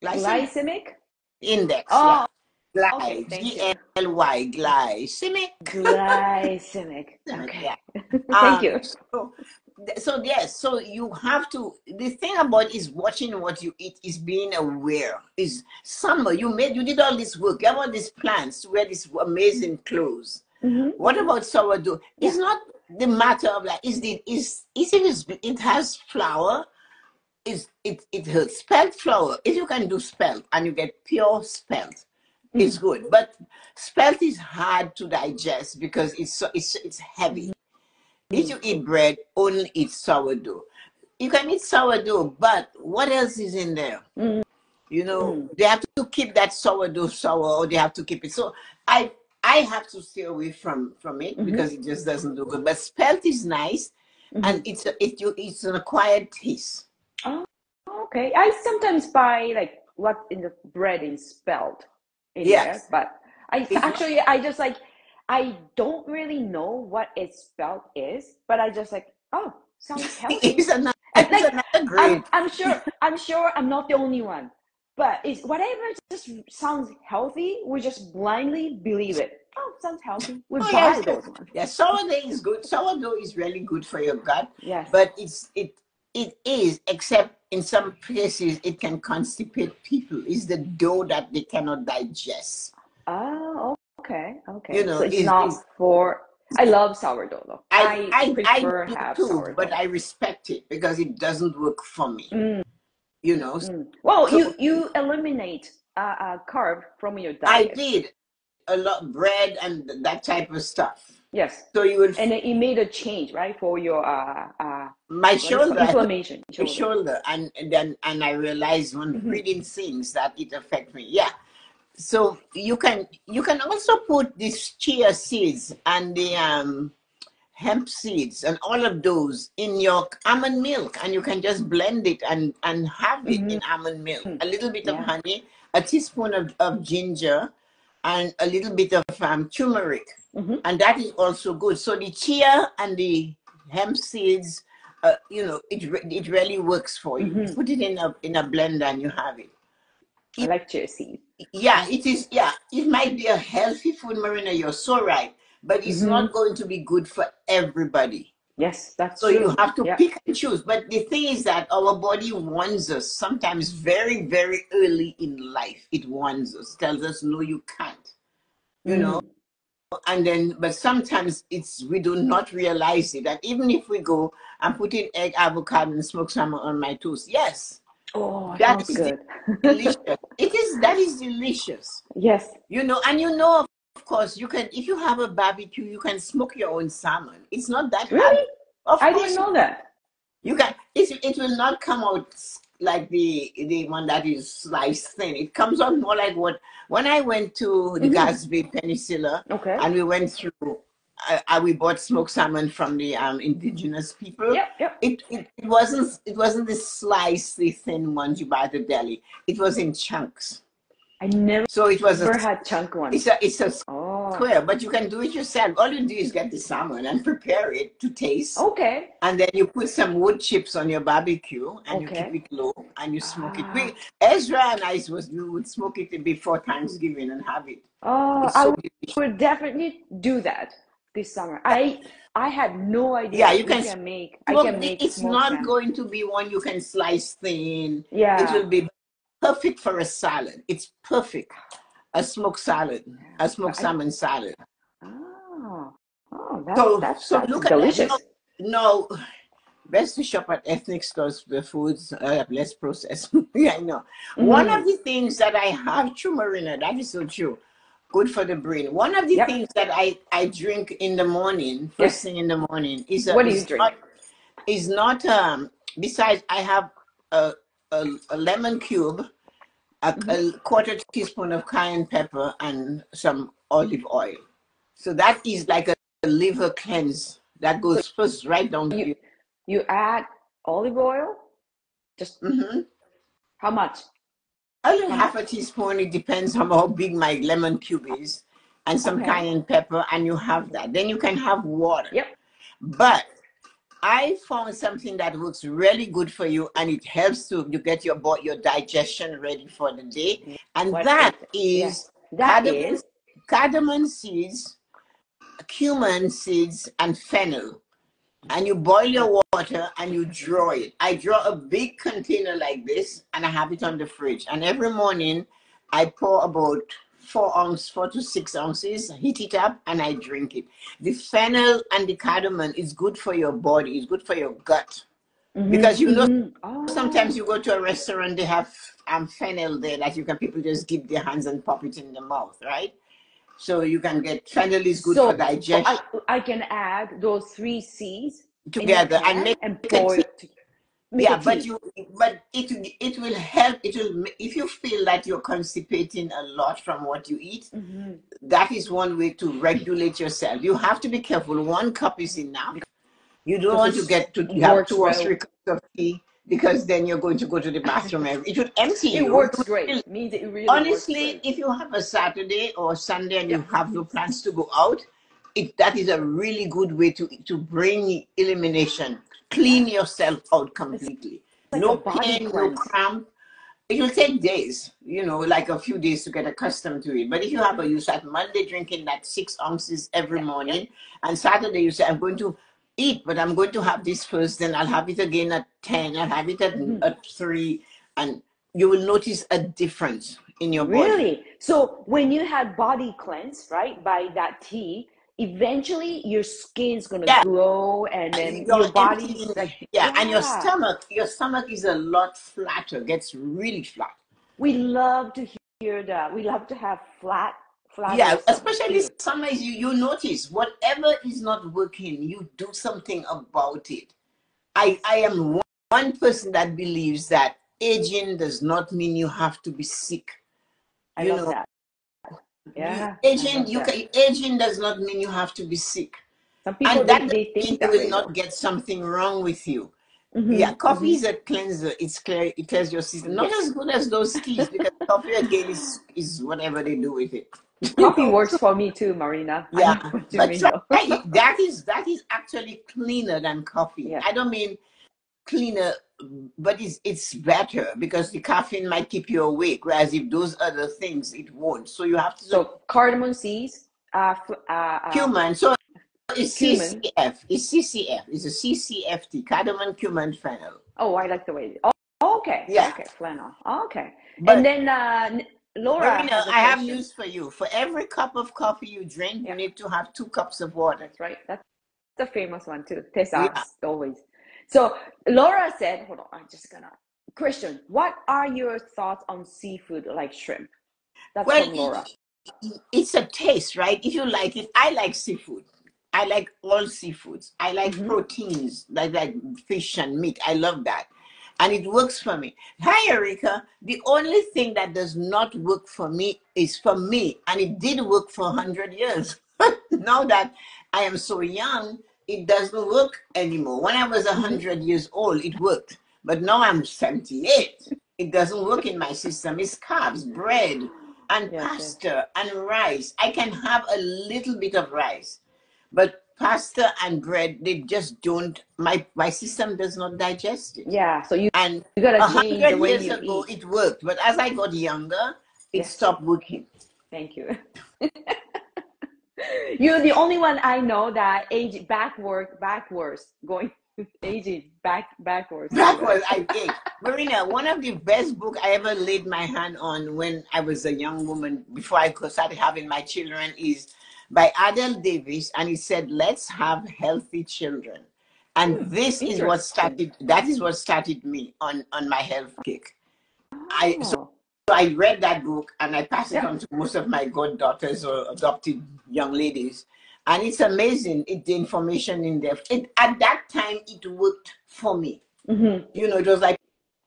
Glycemic Glycemic? index. Oh, [laughs] yeah. okay, Gly. G-L-Y, glycemic. glycemic. Okay. Thank Um, you. So, so yes, so you have to. The thing about is watching what you eat is being aware. Is summer you made you did all this work, you have all these plans to wear these amazing clothes. Mhm. What about sourdough? It's not the matter of like is the is is it is it has flour. Is it it has spelt flour. If you can do spelt and you get pure spelt, it's good. But spelt is hard to digest because it's so it's it's heavy. If you eat bread, only eat sourdough. You can eat sourdough, but what else is in there? Mm. You know, Mm. they have to keep that sourdough sour, or they have to keep it. So I I have to stay away from from it Mhm. because it just doesn't do good. But spelt is nice, Mhm. and it's a, it you it's an acquired taste. Oh, Okay. I sometimes buy like what in the bread is spelled Yes. but I actually I just like I don't really know what it's spelled is, but I just like oh sounds [laughs] healthy. It's another, And, it's like, I'm. I'm sure I'm sure I'm not the only one, but it's whatever just sounds healthy, we just blindly believe it. Oh, sounds healthy. [laughs] We Oh, buy yes, those ones. Yeah, sourdough is good. Sourdough is really good for your gut. Yes. but it's it it is except in some places it can constipate people it's the dough that they cannot digest Oh, okay, okay. You know, so it's it's- not it's- for. I love sourdough though. i i, I, prefer have too sourdough. but i respect it because it doesn't work for me Mm, you know mm. Well, So- you you eliminate uh, uh carb from your diet. i did a lot bread and that type of stuff Yes, so you will and it, made a change, right, for your uh uh my what is it called? shoulder inflammation. Shoulder. shoulder and, then and i realized when Mhm. reading things that it affect me yeah so you can you can also put these chia seeds and the um hemp seeds and all of those in your almond milk and you can just blend it and and have it in almond milk Mhm. a little bit of honey a teaspoon of, of ginger and a little bit of um, turmeric Mhm. and that is also good so the chia and the hemp seeds uh, you know it re- it really works for you Mhm. put it in a in a blender and you have it I like chia seed. yeah it is yeah it might be a healthy food marina you're so right but it's Mhm. not going to be good for everybody Yes, that's so true. you have to Yeah. pick and choose but the thing is that our body warns us sometimes very very early in life it warns us tells us no you can't you know Mm. and then but sometimes it's we do not realize it and even if we go and put in egg avocado and smoked salmon on my toast yes Oh, that is good. [laughs] delicious it is that is delicious yes. you know and you know of course you can if you have a barbecue you can smoke your own salmon it's not that hard Really? of I didn't know that. you can it, it will not come out like the the one that is sliced thin it comes out more like what when i went to the Mhm. Gaspé peninsula Okay. and we went through uh, we bought smoked salmon from the um, indigenous people Yep, yep. it, it it wasn't it wasn't the slicey thin ones you buy at the deli it was in chunks I never so it was a had chunk one. it's a it's a Oh, square but you can do it yourself all you do is get the salmon and prepare it to taste okay. and then you put some wood chips on your barbecue and you keep it low and you smoke it. Ah. We, Ezra and I was we would smoke it before Thanksgiving and have it. Oh, It's I would would definitely do that this summer. I I had no idea Yeah, you we can make I Well, can make it's not salmon. going to be one you can slice thin. Yeah, it will be perfect for a salad. It's perfect. A smoked salad, a smoked salmon salad. Oh, oh, that's So, that's, so that's look at that. delicious. No, best to shop at ethnic stores. The foods are less processed. [laughs] yeah, I know. One Mhm. of the things that I have, true, Marina, that is so true. Good for the brain. One of the Yep. things that I, I drink in the morning, first Yes. thing in the morning, is a, What do you drink? Not, is not um. Besides, I have a a, a lemon cube, a, Mm-hmm. a quarter teaspoon of cayenne pepper, and some olive oil. So that is like a, a liver cleanse that goes first right down You- you. You add olive oil. Just hmm how much? Little half a teaspoon. It depends on how big my lemon cube is, and some Okay. cayenne pepper, and you have that. Then you can have water. Yep. But I found something that works really good for you and it helps to you get your your digestion ready for the day. And What that is is That cardamom, is cardamom seeds, cumin seeds, and fennel. And you boil your water and you draw it. I draw a big container like this and I have it on the fridge. And every morning I pour about four ounce, four to six ounces, heat it up, and I drink it. The fennel and the cardamom is good for your body, it's good for your gut. Because you know Mhm. Oh. sometimes you go to a restaurant, they have um, fennel there that you can people just dip their hands and pop it in the mouth, right? So you can get fennel is good so, for so digestion I, I can add those three C's together and make and a pour it. Yeah but you but it it will help it will if you feel that you're constipating a lot from what you eat Mhm. that is one way to regulate yourself. You have to be careful. One cup is enough. You don't want to get to have two or three cups of tea because then you're going to go to the bathroom every, it would empty It you. Works will great. It really honestly if you have a saturday or sunday and Yeah. you have no plans to go out it, that is a really good way to to bring elimination clean yourself out completely. like no pain no cramp. It will take days you know like a few days to get accustomed to it. But if you have a you start monday drinking that six ounces every morning and saturday you say i'm going to eat but i'm going to have this first then i'll have it again at 10 i'll have it at, Mhm. at 3 and you will notice a difference in your body. Really? So when you had body cleanse, right, by that tea, eventually your skin's gonna Yeah. glow and then your body's emptying- like yeah, and your stomach, your stomach is a lot flatter, gets really flat. We love to hear that. We love to have flat, flat. Yeah, especially sometimes you, you notice whatever is not working, you do something about it. I I am one, one person that believes that aging does not mean you have to be sick. I you love know, that. Yeah. Aging you can, aging does not mean you have to be sick. Some people and that they means think you will way. not get something wrong with you. Mhm, Yeah, coffee mhm. is a cleanser. It's clear. It tells your system not Yes. as good as those teas because coffee again is is whatever they do with it. Coffee works for me too, Marina. Yeah, know what you but try, though. that is that is actually cleaner than coffee. Yeah. I don't mean cleaner, but it's it's better because the caffeine might keep you awake, whereas if those other things it won't. So you have to So cardamom seeds, uh, uh, uh, cumin. So it's cumin. CCF. It's CCF. It's a CCFT, cardamom, cumin, fennel. Oh, I like the way. Oh, okay. Yeah. Okay, flannel. Okay. But and then uh, Laura Marina, I have news for you. For every cup of coffee you drink, Yeah. you need to have two cups of water. That's right. That's the famous one too. Tesas Yeah. always. So Laura said, hold on, I'm just gonna Christian, what are your thoughts on seafood like shrimp? That's Well, from Laura. it- it's a taste, right? If you like it, I like seafood. I like all seafoods. I like Mhm. proteins, like like fish and meat. I love that, and it works for me. Hi, Erika. The only thing that does not work for me is for me, and it did work for hundred years. [laughs] now that I am so young, it doesn't work anymore. When I was Mm-hmm. hundred years old, it worked, but now I'm seventy-eight. It doesn't work in my system. It's carbs, bread, and Yes, yes. pasta and rice. I can have a little bit of rice, but pasta and bread they just don't. My my system does not digest it. Yeah. So you, And you gotta a change the hundred way years you ago eat. it worked, but as I got younger, it Yes. stopped working. Thank you. [laughs] [laughs] You're the only one I know that age backward backwards going [laughs] aging back backwards. Backwards, I think. Marina, one of the best book I ever laid my hand on when I was a young woman before I started having my children is by Adelle Davis, and it said, "Let's have healthy children." And hmm, this is what started. That is what started me on on my health kick. I Oh, So I read that book and I passed it Yeah. on to most of my goddaughters or adopted young ladies. And it's amazing it, the information in there. It, at that time, it worked for me. mhm. You know, it was like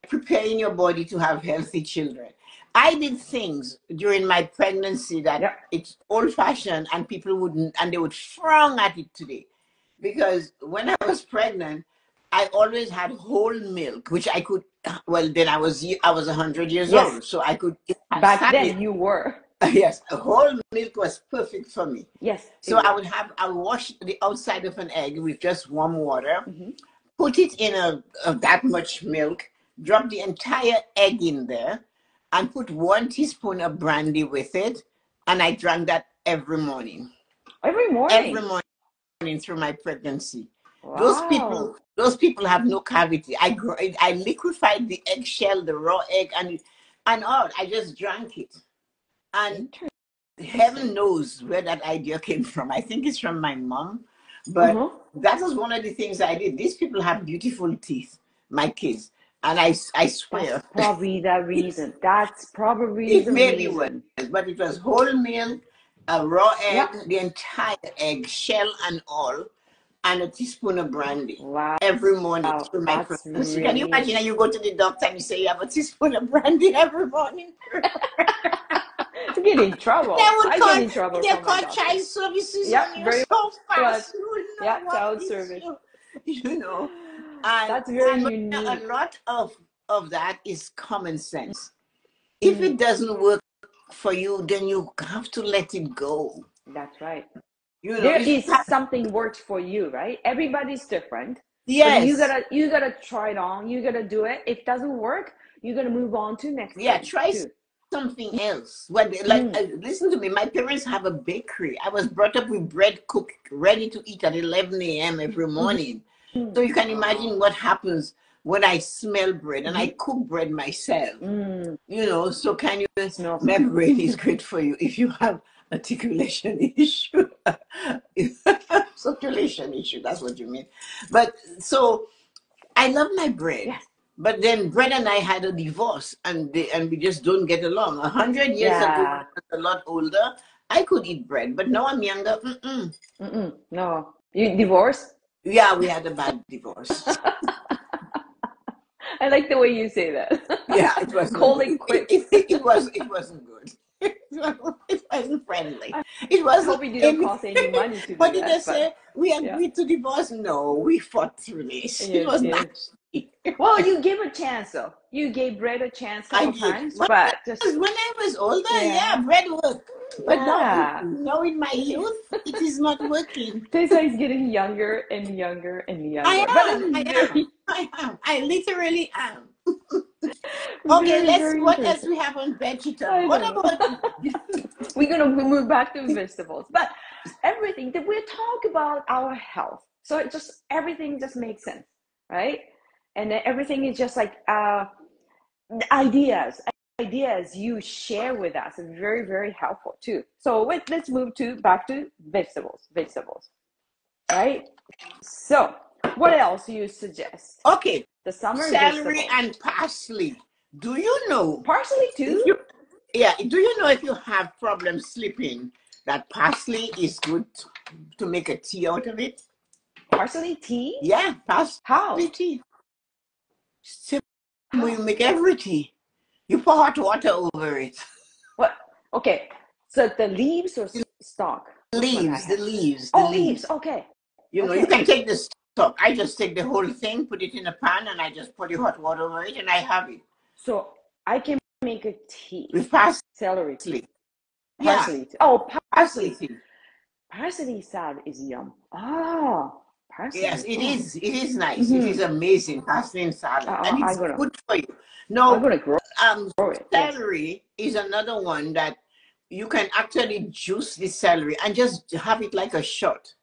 preparing your body to have healthy children. I did things during my pregnancy that Yeah. it's old fashioned and people wouldn't, and they would frown at it today. Because when I was pregnant, I always had whole milk, which I could. [sighs] Well, then I was I was hundred years Yes. old, so I could. I Back then it. you were. [laughs] yes, whole milk was perfect for me. Yes. So it I would have I would wash the outside of an egg with just warm water, Mhm. put it in a, a that much milk, drop the entire egg in there, and put one teaspoon of brandy with it, and I drank that every morning. Every morning. Every morning through my pregnancy. Those people, those people have no cavity. I I liquefied the eggshell, the raw egg, and and all. I just drank it, and heaven knows where that idea came from. I think it's from my mom, but Uh-huh. that was one of the things I did. These people have beautiful teeth, my kids, and I I swear That's probably the [laughs] reason. That's probably it the maybe was, reason. but it was whole milk, a raw egg, Yeah. the entire egg, shell and all, and a teaspoon of brandy. Wow. every morning Wow, my that's pregnancy. Can you really- imagine? You go to the doctor and you say you have a teaspoon of brandy every morning. [laughs] To get in trouble. They would I call, get in trouble they call child services Yeah, on you so fast. much. You will know Yeah, child service. You, [laughs] you know, and, That's very and unique. a lot of of that is common sense. If Mm. it doesn't work for you, then you have to let it go. That's right. You know, There it's is something works for you, right? Everybody's different. But yes, you gotta you gotta try it on. You gotta do it. If it doesn't work, you're gonna move on to next. Yeah, thing, try too. something else. When they- like, Mm. uh, listen to me. My parents have a bakery. I was brought up with bread cooked, ready to eat at 11 a.m. every [laughs] morning. Mm. So you can imagine what happens when I smell bread and I cook bread myself. Mm, You know, so can you? smell? My brain is [laughs] great for you if you have articulation [laughs] issue, [laughs] circulation issue. That's what you mean. But so I love my bread. Yes. But then Brett and I had a divorce, and they, and we just don't get along. A hundred years ago, when Yeah. I was a lot older, I could eat bread, but now I'm younger. Mm-mm. Mm-mm, no. You divorced? Yeah, we had a bad divorce. [laughs] I like the way you say that. Yeah, it was Call it quits. It, it, it was it wasn't. [laughs] It wasn't friendly. It wasn't. hope it didn't any- cost any money to [laughs] do What did that. I say? We yeah. agreed to divorce? No, we fought through this. it was yes. nasty. Well, you gave a chance though. You gave Brett a chance a I couple did. When, but just when I was older, Yeah. yeah, bread worked. But Yeah. now, now in my youth, it is not working. [laughs] Tessa is getting younger and younger and younger. I am. I am. I am. I literally am. [laughs] very, Okay, let's. very What else we have on vegetables? What about? [laughs] [laughs] We're gonna move back to vegetables, but everything that we talk about our health. So it just everything just makes sense, right? And everything is just like uh, ideas. Ideas you share with us is very very helpful too. So let's move to back to vegetables. Vegetables, right? So what else do you suggest? Okay, The summer celery and parsley. Do you know? parsley too. you, yeah. Do you know if you have problems sleeping, that parsley is good to make a tea out of it? Parsley tea. Yeah, parsley How? tea. Way you make every tea. You pour hot water over it. What? Okay. So the leaves or stalk? Which one I Leaves, the leaves, the Oh, leaves. Okay. You know, Okay. you can take the stalk. I just take the whole thing, put it in a pan, and I just pour the hot water over it, and I have it So I can make a tea. with parsley. Celery tea. Yeah, Parsley tea. Oh, parsley parsley. tea. Parsley salad is yum. Oh, parsley. Yes, it is. It is nice. It Mhm. is amazing parsley salad, Uh, and it's gonna- good for you. I'm No, gonna grow, um, grow it. Yes. celery is another one that you can actually juice the celery and just have it like a shot.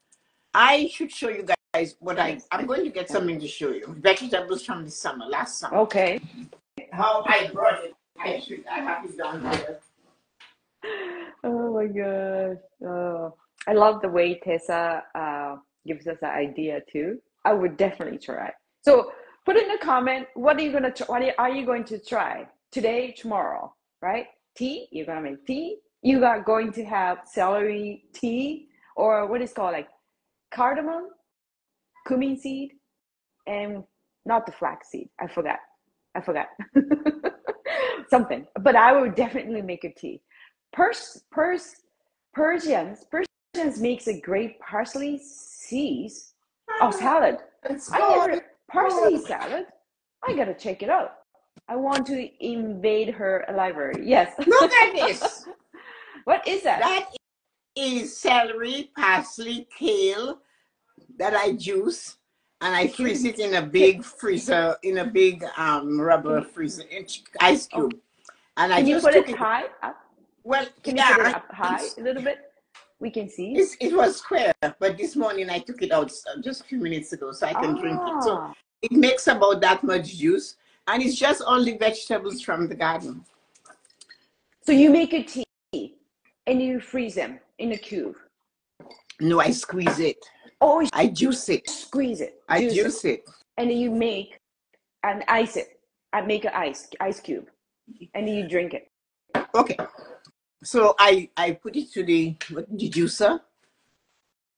I should show you guys what I. I'm going to get something to show you. Vegetables from the summer, last summer. Okay. How I brought it. I should. I have it down here. Oh my gosh. Oh, I love the way Tessa uh, gives us an idea too. I would definitely try. So put in a comment. What are you gonna? Try, what are you going to try today, tomorrow? Right? Tea. You're gonna make tea. You are going to have celery tea, or what is called like cardamom, cumin seed, and not the flax seed. I forgot. I forgot. [laughs] Something. But I would definitely make a tea. Pers, Pers, Persians, Persians makes a great parsley seeds. Oh, salad. I never parsley salad. I gotta check it out. I want to invade her library. Yes. Look at this. what is that? That is celery, parsley, kale that I juice, and I freeze it in a [laughs] big freezer, in a big um, rubber freezer, ice cube. And I Can you put it it. high up? Well, Can you put it up high a little bit? We can see. It's, it was square, but this morning I took it out just a few minutes ago so I can drink it. So Ah, it makes about that much juice, and it's just only vegetables from the garden. so you make a tea and you freeze them in a cube. No, I squeeze it. Oh, I juice it. squeeze it, I juice it, juice it. and then you make and ice it. I make an ice ice cube, and then you drink it. Okay. So I I put it to the the juicer.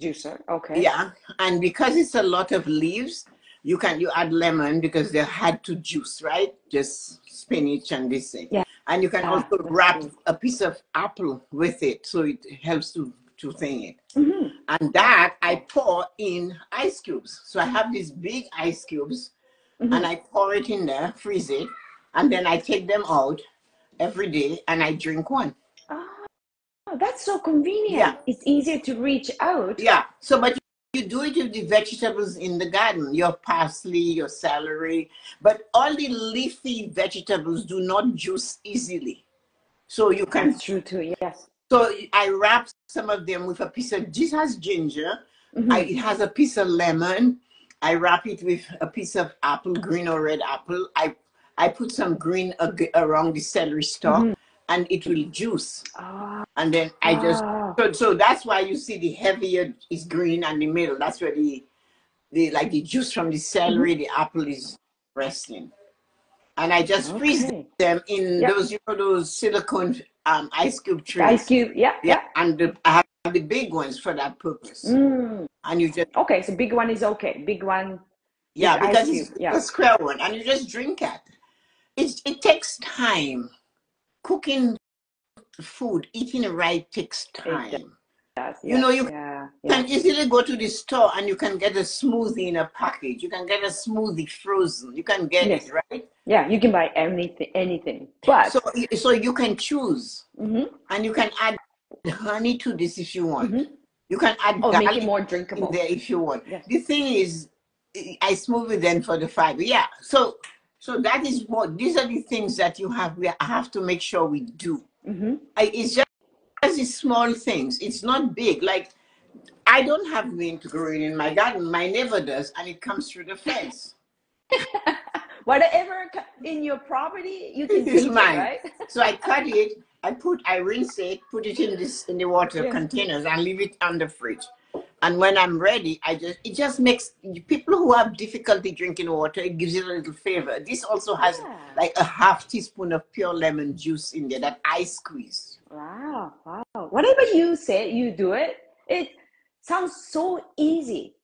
Juicer, okay. Yeah, and because it's a lot of leaves, you can you add lemon because they had to juice, right? Just spinach and this thing. Yeah. And you can also wrap a piece of apple with it, so it helps to to thin it. Mhm. And that I pour in ice cubes. So I have these big ice cubes, Mhm. and I pour it in there, freeze it, and then I take them out every day, and I drink one. Oh, that's so convenient. Yeah. It's easier to reach out. Yeah. So, but you do it with the vegetables in the garden, your parsley, your celery, but all the leafy vegetables do not juice easily. So you can. That's true too. Yes. So I wrap some of them with a piece of. This has ginger. Mhm. I, it has a piece of lemon. I wrap it with a piece of apple, green or red apple. I I put some green ag- around the celery stalk, Mhm. and it will juice. Ah, And then I just so, so that's why you see the heavier is green and the middle. That's where the the like the juice from the celery, Mm-hmm. the apple is resting. And I just freeze them in Yep. those you know those silicone um, ice cube trays. Ice cube. Yeah. Yeah, and the, I have the big ones for that purpose. Mm. And you just Okay, so big one is okay. Big one. yeah, because it's yeah. a square one, and you just drink it. It it takes time. Cooking food, eating it right takes time. Yes, You know, you yeah, You yeah. can easily go to the store and you can get a smoothie in a package. You can get a smoothie frozen. You can get Yes. it, right? Yeah, you can buy anything, anything. But So, so you can choose Mhm, and you can add honey to this if you want. mhm. You can add oh, make it more in drinkable. there if you want. Yes. The thing is, I smoothie then for the fiber. Yeah. So, so that is what these are the things that you have. We have to make sure we do. hmm I, it's just these small things. It's not big. Like I don't have mint growing in my garden. My neighbor does, and it comes through the fence. [laughs] Whatever in your property, you can It's take it, right? [laughs] So I cut it. I put. I rinse it. Put it in this in the water Yes. containers and leave it on the fridge. And when I'm ready, I just it just makes people who have difficulty drinking water. It gives it a little flavor. This also has Yeah. like a half teaspoon of pure lemon juice in there that I squeeze. Wow, wow. Whatever you say, you do it. It sounds so easy,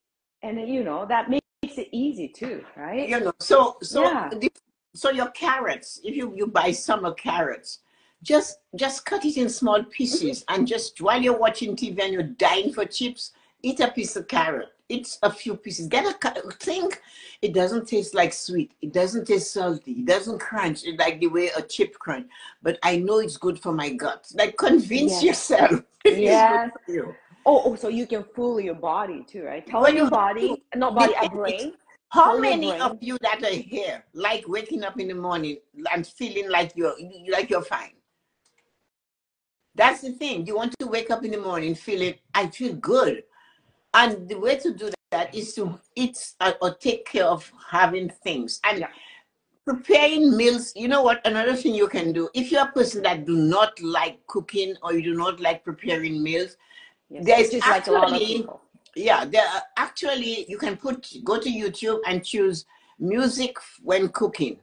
and you know that makes it easy too, right? you know so so Yeah. so your carrots if you you buy summer carrots just just cut it in small mm-hmm. pieces and just while you're watching tv and you're dying for chips eat a piece of carrot it's a few pieces get a think it doesn't taste like sweet it doesn't taste salty it doesn't crunch it like the way a chip crunch but i know it's good for my gut like convince Yes. yourself [laughs] it Yes. you Oh, oh, so you can fool your body too, right? Tell When your you- body, not body, a brain. How many brain. of you that are here like waking up in the morning and feeling like you're like you're fine? That's the thing. You want to wake up in the morning feeling I feel good, and the way to do that is to eat or take care of having things and Yeah. preparing meals. You know what? Another thing you can do if you're a person that do not like cooking or you do not like preparing meals, Yes, There's which is like a lot of actually- people. yeah there are actually you can put go to youtube and choose music when cooking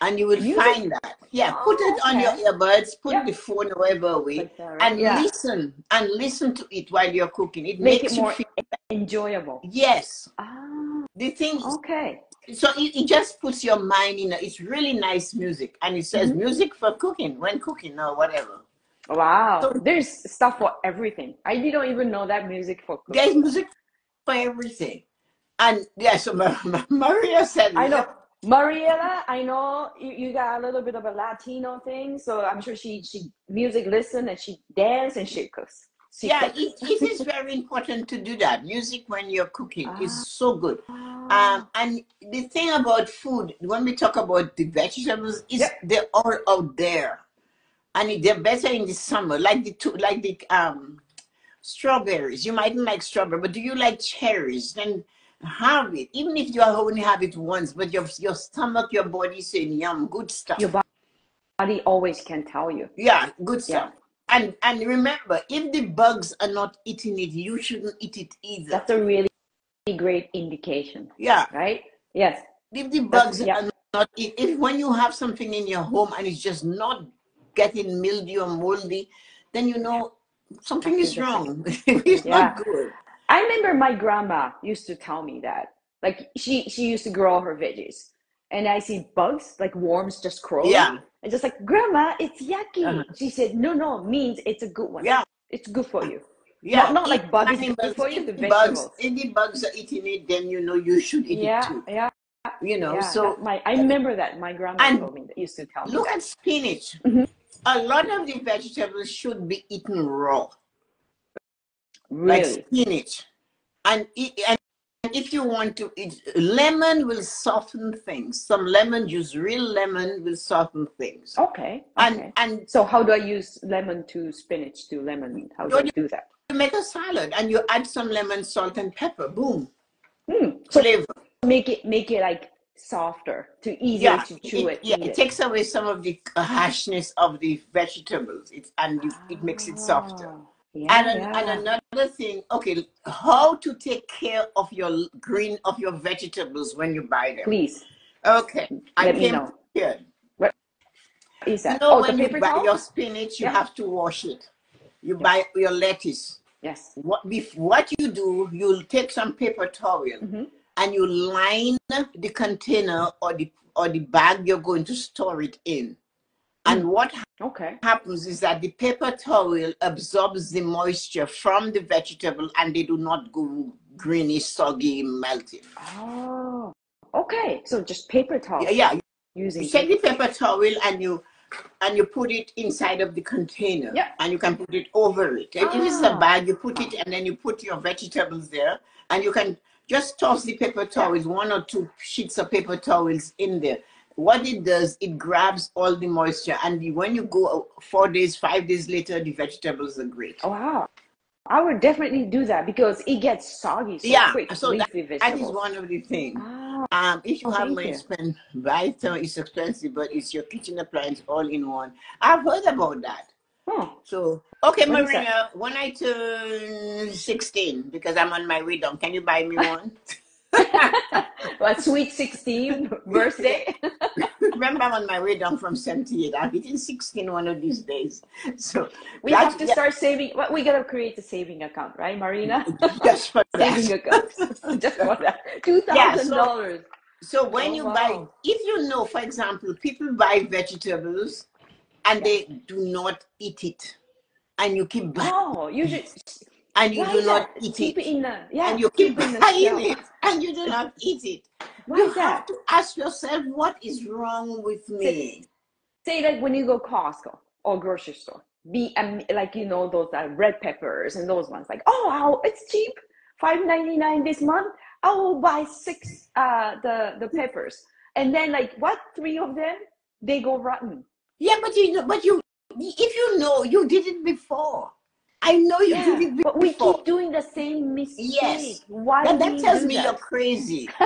and you will Music? find that yeah put Oh, it on your earbuds put Yeah. the phone wherever away that, right? and yeah, listen and listen to it while you're cooking it Make makes it you more- feel enjoyable. yes Ah, the thing okay. so it, it just puts your mind in a, it's really nice music and it says Mm-hmm. music for cooking when cooking or whatever Wow. So- There's stuff for everything. I didn't even know that music for cooking. there's music for everything and yeah so Ma- Ma- maria said I know. Mariela, I know you, you got a little bit of a Latino thing, so I'm sure she she music listen and she dance and she cooks. Yeah, secret. it, it is very important to do that. Music when you're cooking. Ah. It's so good. Ah. Um, and the thing about food, when we talk about the vegetables, is Yep. they're all out there, and they're better in the summer. Like the two, like the um, strawberries. You mightn't like strawberry, but do you like cherries? Then have it. Even if you only have it once, but your your stomach, your body saying yum, good stuff. Your body always can tell you. Yeah, good Yeah. stuff. And and remember, if the bugs are not eating it, you shouldn't eat it either. That's a really great indication, Yeah, right? Yes. if the bugs yeah. are not, if, if when you have something in your home and it's just not getting mildew or moldy, then you know something is wrong. [laughs] it's Yeah. not good. I remember my grandma used to tell me that. Like she she used to grow her veggies. And I see bugs, like worms just crawling. Yeah. And just like, Grandma, it's yucky. Uh-huh. She said, No, no, means it's a good one. Yeah, It's good for you. yeah. Not, not like bugs, it's good for you, the bugs, the bugs are eating it, then you know you should eat Yeah, it too. yeah, You know, yeah. so my I remember that. My grandma told me that used to tell me. look that. at spinach. Mhm. A lot of the vegetables should be eaten raw. Like spinach. And, and if you want to, it, lemon will soften things. Some lemon juice, real lemon, will soften things. Okay. And Okay. and and So how do I use lemon to spinach to lemon? How do I do that? you make a salad and you add some lemon, salt, and pepper. Boom, Hmm. So flavor. make it make it like softer, to easier Yeah, to chew it. yeah, it it. takes away some of the harshness of the vegetables. It's and it, it makes it softer. Ah, Yeah, And, an- yeah. and another thing, okay, how to take care of your green of your vegetables when you buy them. Please Okay, I let me came know. here. Is You that know oh when you buy towel? your spinach, you Yeah. have to wash it. You buy your lettuce. Yes. What what you do, you'll take some paper towel hmm and you line the container or the or the bag you're going to store it in. And Mm. what Okay. happens is that the paper towel absorbs the moisture from the vegetable and they do not go greeny, soggy, melted. Oh. Okay. So just paper towel Yeah, yeah. using. You take the paper towel and you and you put it inside of the container Yeah. and you can put it over it. If it's a Ah. bag, you put it and then you put your vegetables there and you can just toss the paper towels, one or two sheets of paper towels in there. What it does, it grabs all the moisture and the- when you go four days, five days later, the vegetables are great. Oh, wow. I would definitely do that because it gets soggy so yeah, quick. so that, that is one of the things. Ah, Um, if you Oh, have money to spend, buy it. It's expensive, but it's your kitchen appliance all in one. I've heard about that. huh. So, okay, What? Marina, when I turn 16, because I'm on my way down, can you buy me one? [laughs] What sweet 16 birthday? [laughs] Remember, I'm on my way down from 78. I'm hitting 16 one of these days. So, We have to start saving. Well, we gotta create a saving account, right, Marina? [laughs] just for that. saving account, [laughs] just for that. Two Yeah, thousand dollars. So, when Oh, you buy, if you know, for example, people buy vegetables and they do not eat it, and you keep buying, Oh, you just and you why do not that? eat keep it, it in the yeah. and you keep keep it in the buying it, and you do not eat it. Why you is have that? to ask yourself, what is wrong with me? Say like when you go Costco or grocery store, be um, like you know those uh, red peppers and those ones. Like oh, it's cheap, five ninety nine this month. I will buy six uh the the peppers, and then like what three of them they go rotten. Yeah, but you know, but you, if you know, you did it before. I know you Yeah, did it but we keep doing the same mistake. Yes. Why That, that tells me you're crazy. [laughs]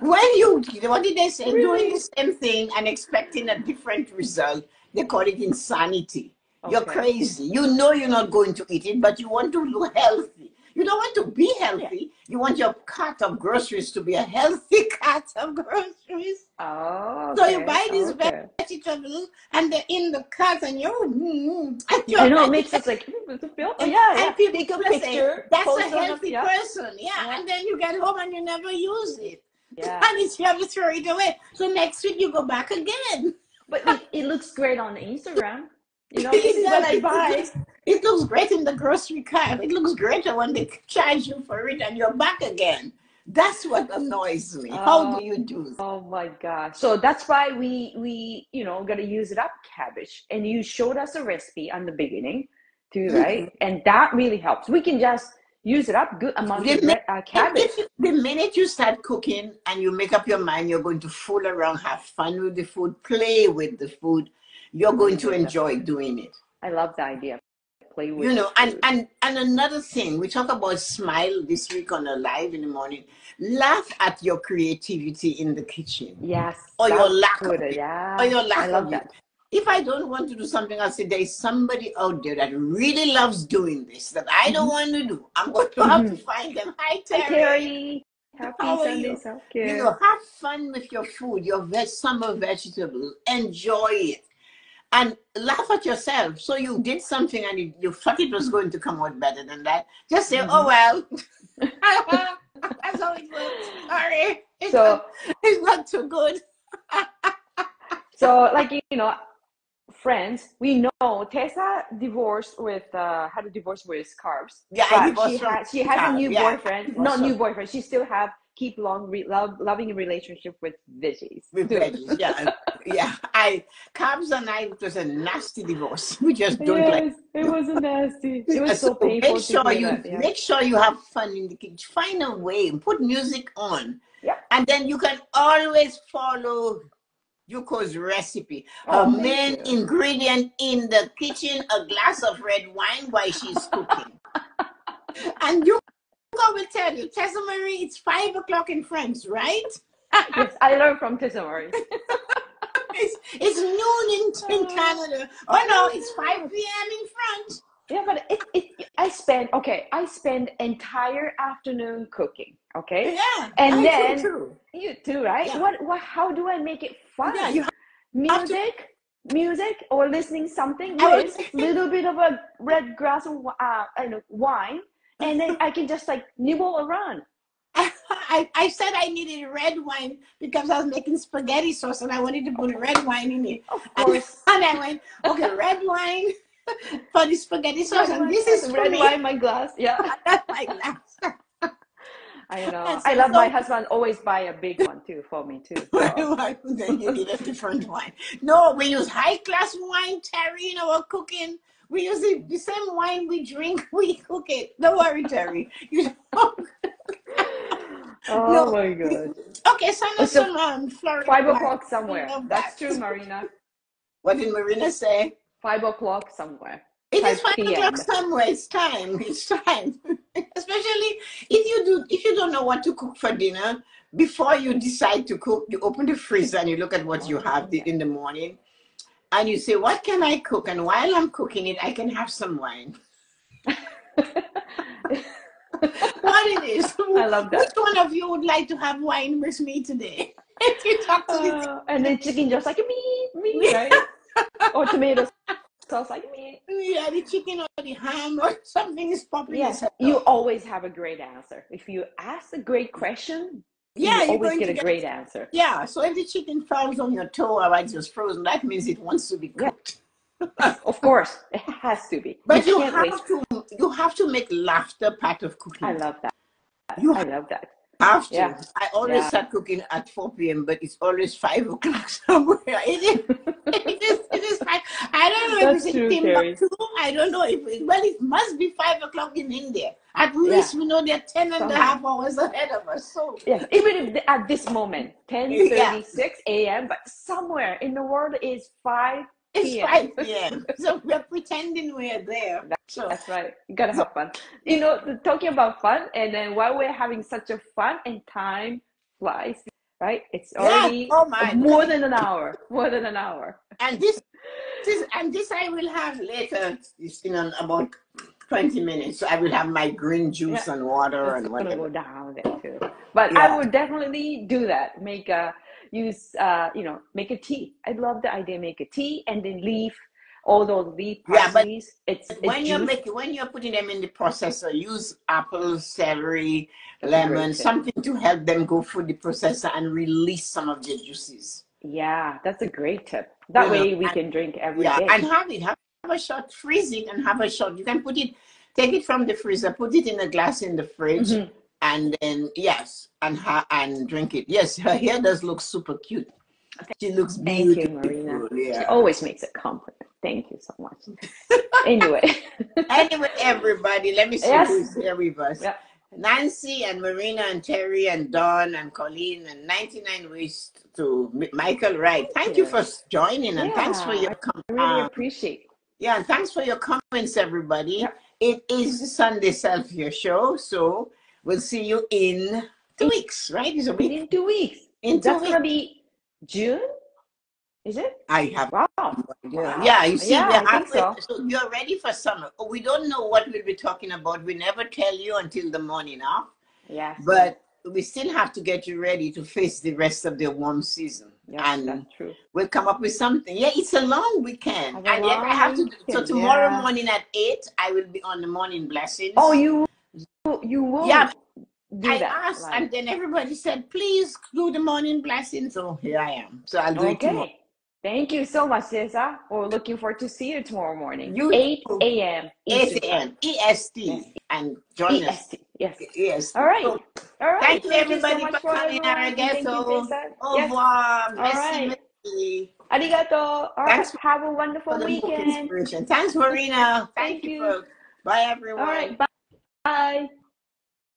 when you, what did they say? Doing the same thing and expecting a different result, they call it insanity. You're crazy. You know you're not going to eat it, but you want to look healthy. You don't want to be healthy. You want your cart of groceries to be a healthy [laughs] cart of groceries. Oh, So you buy these okay. vegetables and they're in the cart and you're, mm, and you're I know it makes us like, "Hmm, is it Bill? Oh, yeah, and yeah. people Take a just say, picture. that's a healthy yeah. person. Yeah. Yeah. And then you get home and you never use it. [laughs] Yeah. And it's, you have to throw it away. So next week you go back again. But it, it looks great on Instagram. You know, this is what I It buy. looks- It looks great in the grocery cart. It looks greater when they charge you for it and you're back again. That's what annoys me. How Oh. do you do that? Oh my gosh. So that's why we we you know gotta use it up cabbage. And you showed us a recipe on the beginning too, right? And that really helps. We can just use it up good amount The of minute, uh, cabbage. if you- the minute you start cooking and you make up your mind, you're going to fool around, have fun with the food, play with the food. You're going to enjoy doing it. I love the idea. Play with you know and and and another thing we talk about smile this week on a live in the morning. Laugh at your creativity in the kitchen. Yes, or your lack of it, Yeah, or your lack I love of that. it if i don't want to do something i'll say there's somebody out there that really loves doing this that i don't mm-hmm. want to do. I'm going to have to find them. Hi Hi, terry. Terry. Happy How are Sunday you? you know have fun with your food your veg summer vegetables. Enjoy it and laugh at yourself. So you did something and you, you thought it was going to come out better than that. Just say, oh well. [laughs] That's how it works. Sorry. It's, So- not, it's not too good. [laughs] So, like you know, friends, we know Tessa divorced with uh, had a divorce with carbs. Yeah, she had she has a new yeah. boyfriend. Not new boyfriend. She still have keep long re- love, loving relationship with veggies. With veggies. Yeah. [laughs] Yeah. I carbs and I it was a nasty divorce. [laughs] We just don't like Yes, it was a nasty. [laughs] It was so So painful. make sure you that, yeah. make sure you have fun in the kitchen. Find a way. Put music on. Yeah. And then you can always follow Yuko's recipe. Oh, Her thank main you. ingredient in the kitchen, a glass of red wine while she's cooking. [laughs] and Yuko will tell you, Tessa Marie, it's five o'clock in France, right? yes, I learned from Tessa Marie. It's, it's noon in, in Canada. Oh no, it's 5 p.m. in France. Yeah, but it, it I spend okay, I spend entire afternoon cooking. Okay. Yeah. And I then- too. You too, right? Yeah. What what how do I make it fun? Yeah, you have music, music, or listening something with [laughs] little bit of a red glass of uh, I know, wine, and then [laughs] I can just like nibble around. I, I said I needed red wine because I was making spaghetti sauce and I wanted to put red wine in it. Of And, course, [laughs] and I went, okay, red wine [laughs] for the spaghetti sauce, and this is red me. wine, my glass. Yeah, [laughs] like that. I know. That's I love my husband always buy a big one too for me too. so. Then you need a different wine? No, we use high class wine, Terry, in our cooking. We use the, the same wine we drink, we cook it. Don't worry, Terry. You don't. Oh No. my god. Okay, send us So, some um, Florida Five o'clock somewhere. That's true, Marina. What did Marina say? Five o'clock somewhere. It is 5 p.m. o'clock somewhere. It's time. It's time. [laughs] Especially if you do if you don't know what to cook for dinner, before you decide to cook, you open the freezer and you look at what you have the- in the morning, and you say, "What can I cook?" And while I'm cooking it, I can have some wine. [laughs] What it is? [laughs] I love that. Which one of you would like to have wine with me today? [laughs] You talk to Uh, and then chicken just like me, me, [laughs] right? or tomato sauce like me. yeah, the chicken or the ham or something is popping. Yes, head you always have a great answer. If you ask a great question, yeah, you always get a get great answer. Yeah, so if the chicken falls on your toe or it's just frozen, that means it wants to be Yeah. [laughs] Of course, it has to be. But you can't have waste. to you have to make laughter part of cooking. I love that. You I love that. have to. Yeah. I always Yeah. start cooking at 4 p.m., but it's always 5 o'clock [laughs] somewhere. It is, it is, it is five. I don't know That's if it's in Timbuktu. I don't know if it, well, it must be 5 o'clock in India. At least we know they're 10 and a half hours ahead of us. So Yes, even if at this moment, [laughs] ten thirty-six a.m., but somewhere in the world is five it's p.m. 5 p.m. So we're pretending we're there. So That's right. You gotta have fun. You know, talking about fun, and then while we're having such a fun and time flies, right? It's Yeah. already Oh my. more than an hour. More than an hour. and this, this and this I will have later. It's in an, about twenty minutes. So I will have my green juice Yeah. and water It's and gonna go down there too. But Yeah. I would definitely do that. Make a use uh you know make a tea. I love the idea. Make a tea and then leave all those leaf Yeah, but it's, it's When you're making, when you're putting them in the processor, use apple, celery, lemon, something to help them go through the processor and release some of the juices. Yeah, that's a great tip. That way we and- can drink every day. Yeah, and have it. Have a shot. Freeze it and have a shot. You can put it, take it from the freezer, put it in a glass in the fridge, Mhm. And then yes, and ha- and drink it. Yes, her hair does look super cute. She looks Thank you, beautiful. Marina. She always makes a compliment. Thank you so much. anyway. [laughs] anyway, everybody, let me see Yes. who's here with us. Yeah. Nancy and Marina and Terry and Don and Colleen and 99 Ways to Michael Wright. Thank you you. for joining and thanks for your comments. I really uh, appreciate. yeah, and thanks for your comments, everybody. Yeah. It is Sunday Self Care Show, so we'll see you in two weeks, right? It's a week. In two weeks. In two That's weeks. gonna be June? Is it? I have Wow. Yeah, yeah, you see, Yeah, we're halfway, so. so you're ready for summer. Oh, We don't know what we'll be talking about. We never tell you until the morning off, Yes. but we still have to get you ready to face the rest of the warm season. yes, and that's true. we'll come up with something. Yeah, it's a long weekend. A And yet I have to, so weekend, tomorrow yeah. morning at 8, I will be on the morning blessings. Oh, you you will Yeah, do I that. asked, like- and then everybody said, please do the morning blessing. So here I am. So I'll do it tomorrow. okay. Thank you so much, Cesar. We're looking forward to see you tomorrow morning. You 8 a.m. 8 a.m. EST. And join us. EST. Yes. Yes. All right. So, All right. Thank you, everybody, for coming, everyone. Thank you, Arigato. Cesar. Au Yes. revoir. Merci, right. merci Arigato. All right. Thanks Have a wonderful for the book weekend. Thanks, Marina. Thank, Thank you. you. Bye, everyone. All right. Bye. Bye.